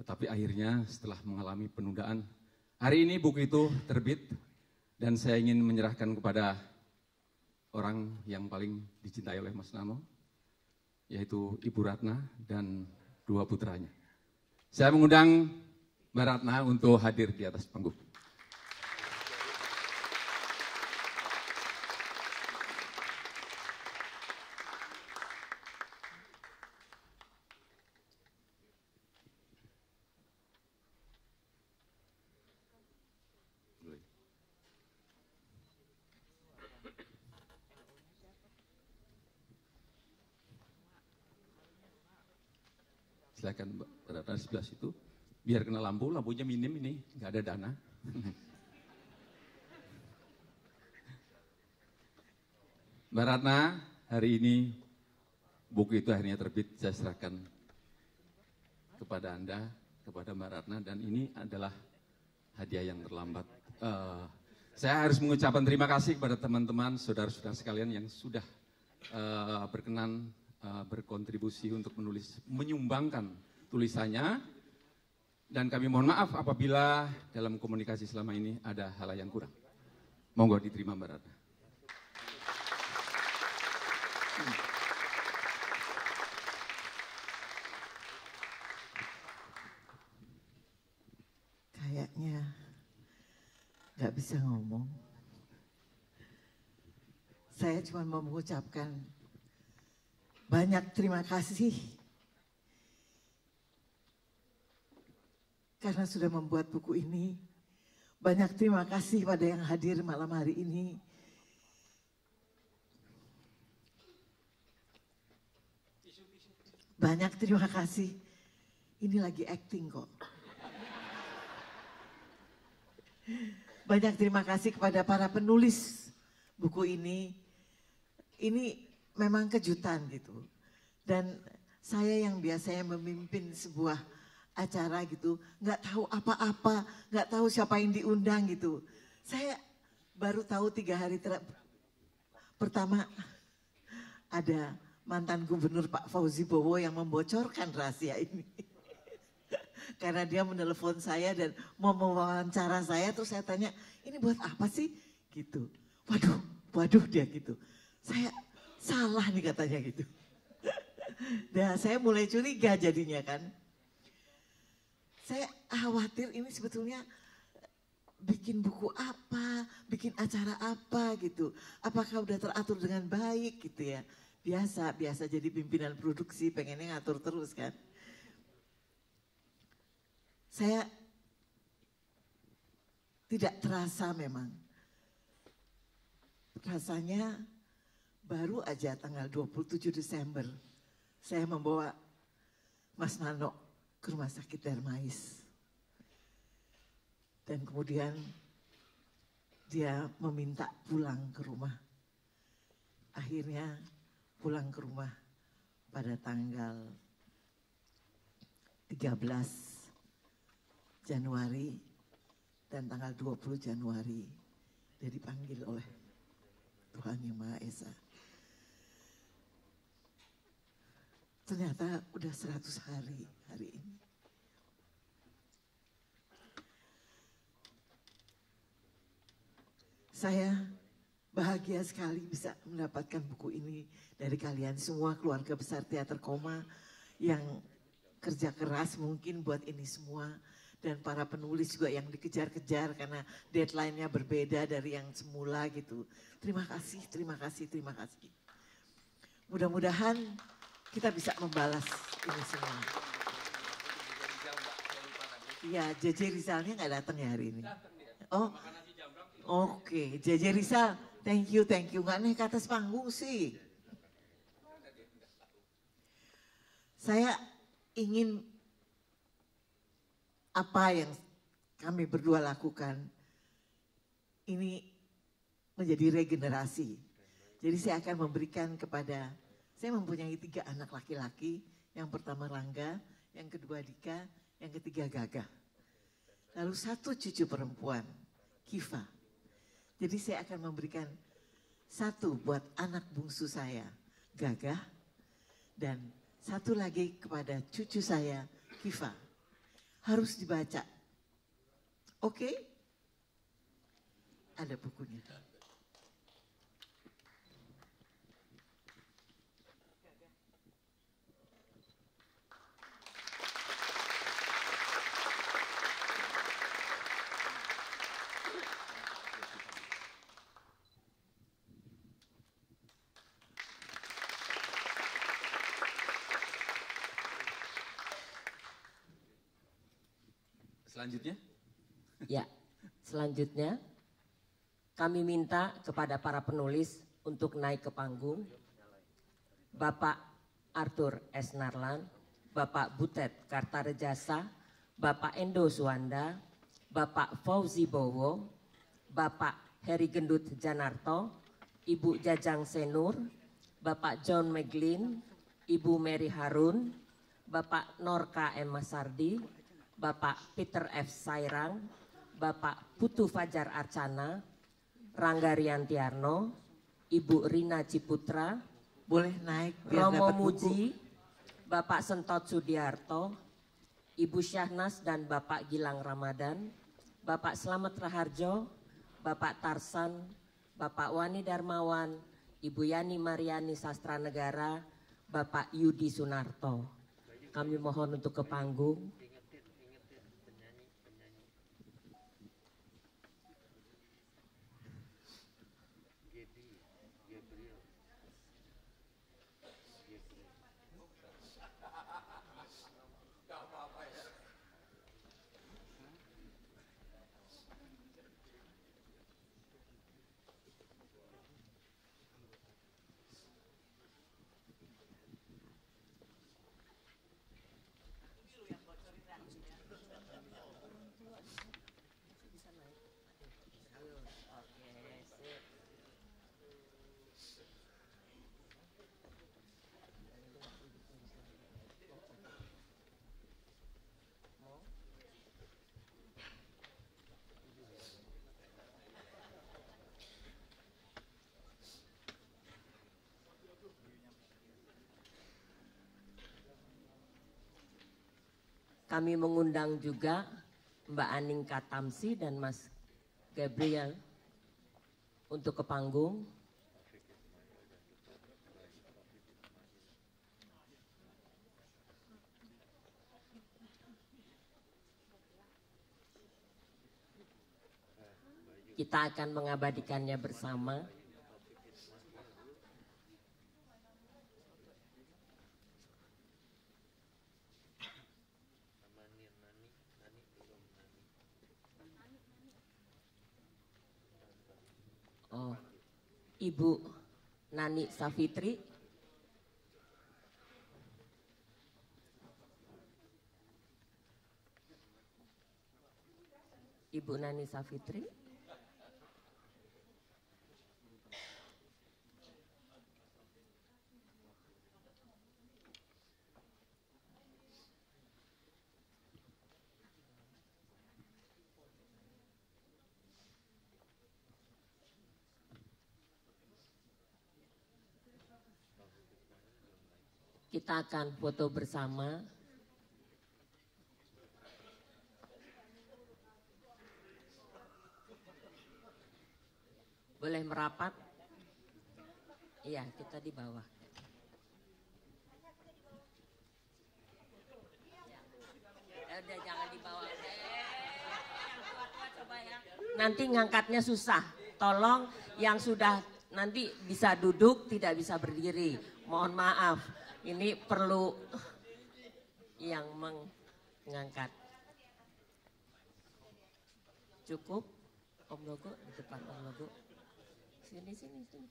Tetapi akhirnya setelah mengalami penundaan, hari ini buku itu terbit dan saya ingin menyerahkan kepada orang yang paling dicintai oleh Mas Nano, yaitu Ibu Ratna dan dua putranya. Saya mengundang Mbak Ratna untuk hadir di atas panggung. Sebelah situ. Biar kena lampu, lampunya minim ini, nggak ada dana. Mbak Ratna, hari ini buku itu akhirnya terbit, saya serahkan kepada Anda, kepada Mbak Ratna, dan ini adalah hadiah yang terlambat. Uh, saya harus mengucapkan terima kasih kepada teman-teman, saudara-saudara sekalian yang sudah uh, berkenan uh, berkontribusi untuk menulis, menyumbangkan tulisannya. Dan kami mohon maaf apabila dalam komunikasi selama ini ada hal yang kurang. Monggo diterima Mbak Ratna. Kayaknya nggak bisa ngomong. Saya cuma mau mengucapkan banyak terima kasih karena sudah membuat buku ini. Banyak terima kasih pada yang hadir malam hari ini. Banyak terima kasih. Ini lagi acting kok. Banyak terima kasih kepada para penulis buku ini. Ini memang kejutan gitu. Dan saya yang biasanya memimpin sebuah acara gitu, nggak tahu apa-apa, nggak tahu siapa yang diundang gitu. Saya baru tahu tiga hari ter pertama ada mantan gubernur Pak Fauzi Bowo yang membocorkan rahasia ini. Karena dia menelpon saya dan mau mewawancara saya, terus saya tanya, ini buat apa sih? Gitu. Waduh, waduh dia gitu. Saya salah nih katanya gitu. Dan saya mulai curiga jadinya kan. Saya khawatir ini sebetulnya bikin buku apa, bikin acara apa gitu. Apakah udah teratur dengan baik gitu ya. Biasa, biasa jadi pimpinan produksi pengennya ngatur terus kan. Saya tidak terasa memang. Rasanya baru aja tanggal 27 Desember saya membawa Mas Nano ke rumah sakit Darmais. Dan kemudian dia meminta pulang ke rumah. Akhirnya pulang ke rumah pada tanggal 13 Januari dan tanggal 20 Januari dia dipanggil oleh Tuhan Yang Maha Esa. Ternyata udah 100 hari hari ini. Saya bahagia sekali bisa mendapatkan buku ini dari kalian semua keluarga besar teater koma yang kerja keras mungkin buat ini semua dan para penulis juga yang dikejar-kejar karena deadline-nya berbeda dari yang semula gitu. Terima kasih, terima kasih, terima kasih. Mudah-mudahan kita bisa membalas ini semua. Iya, JJ Rizalnya nggak datang ya hari ini. Oh, oke, okay. JJ Rizal, thank you, thank you. Nggak naik ke atas panggung sih. Saya ingin apa yang kami berdua lakukan ini menjadi regenerasi. Jadi saya akan memberikan kepada, saya mempunyai tiga anak laki-laki, yang pertama Rangga, yang kedua Dika, yang ketiga Gagah. Lalu satu cucu perempuan, Kiva. Jadi saya akan memberikan satu buat anak bungsu saya, Gagah, dan satu lagi kepada cucu saya, Kiva harus dibaca. Oke? Okay? Ada bukunya. Selanjutnya? Ya, selanjutnya kami minta kepada para penulis untuk naik ke panggung. Bapak Arthur S. Narlan, Bapak Butet Kartarejasa, Bapak Endo Suwanda, Bapak Fauzi Bowo, Bapak Heri Gendut Janarto, Ibu Jajang Senur, Bapak John McLean, Ibu Mary Harun, Bapak Norka M. Masardi, Bapak Peter F. Sairang, Bapak Putu Fajar Arcana, Rangga Riantiarno, Ibu Rina Ciputra, boleh naik Romo. Muji, Bapak Sentot Sudiarto, Ibu Syahnas dan Bapak Gilang Ramadan, Bapak Slamet Raharjo, Bapak Tarsan, Bapak Wani Darmawan, Ibu Yani Mariani Sastra Negara, Bapak Yudi Sunarto. Kami mohon untuk ke panggung. Kami mengundang juga Mbak Aning Katamsi dan Mas Gabriel untuk ke panggung. Kita akan mengabadikannya bersama. Oh, Ibu Nani Safitri. Ibu Nani Safitri. Kita akan foto bersama. Boleh merapat? Iya, kita di bawah. Ya jangan di bawah. Nanti ngangkatnya susah. Tolong yang sudah nanti bisa duduk, tidak bisa berdiri. Mohon maaf, ini perlu yang mengangkat. Cukup, Om Logo di depan Om Logo. Sini, sini, sini.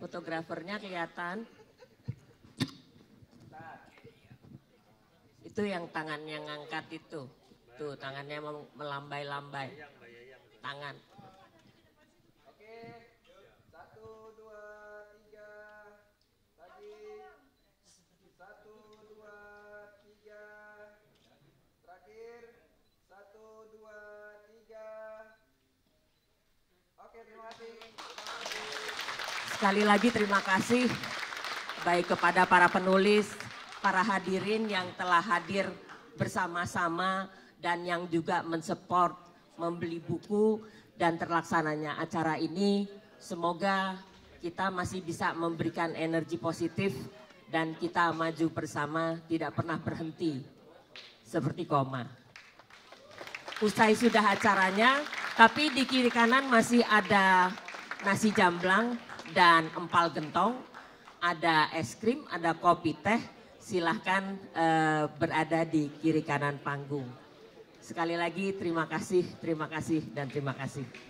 Fotografernya kelihatan. Itu yang tangannya ngangkat itu. Tuh tangannya melambai-lambai. Tangan. Satu, dua, tiga. Lagi. Satu, dua, tiga. Terakhir. Satu, dua, tiga. Oke, terima kasih. Sekali lagi terima kasih baik kepada para penulis, para hadirin yang telah hadir bersama-sama dan yang juga mensupport membeli buku dan terlaksananya acara ini. Semoga kita masih bisa memberikan energi positif dan kita maju bersama tidak pernah berhenti seperti koma. Usai sudah acaranya, tapi di kiri kanan masih ada nasi jamblang dan empal gentong, ada es krim, ada kopi teh. Silahkan eh, berada di kiri kanan panggung. Sekali lagi terima kasih, terima kasih, dan terima kasih.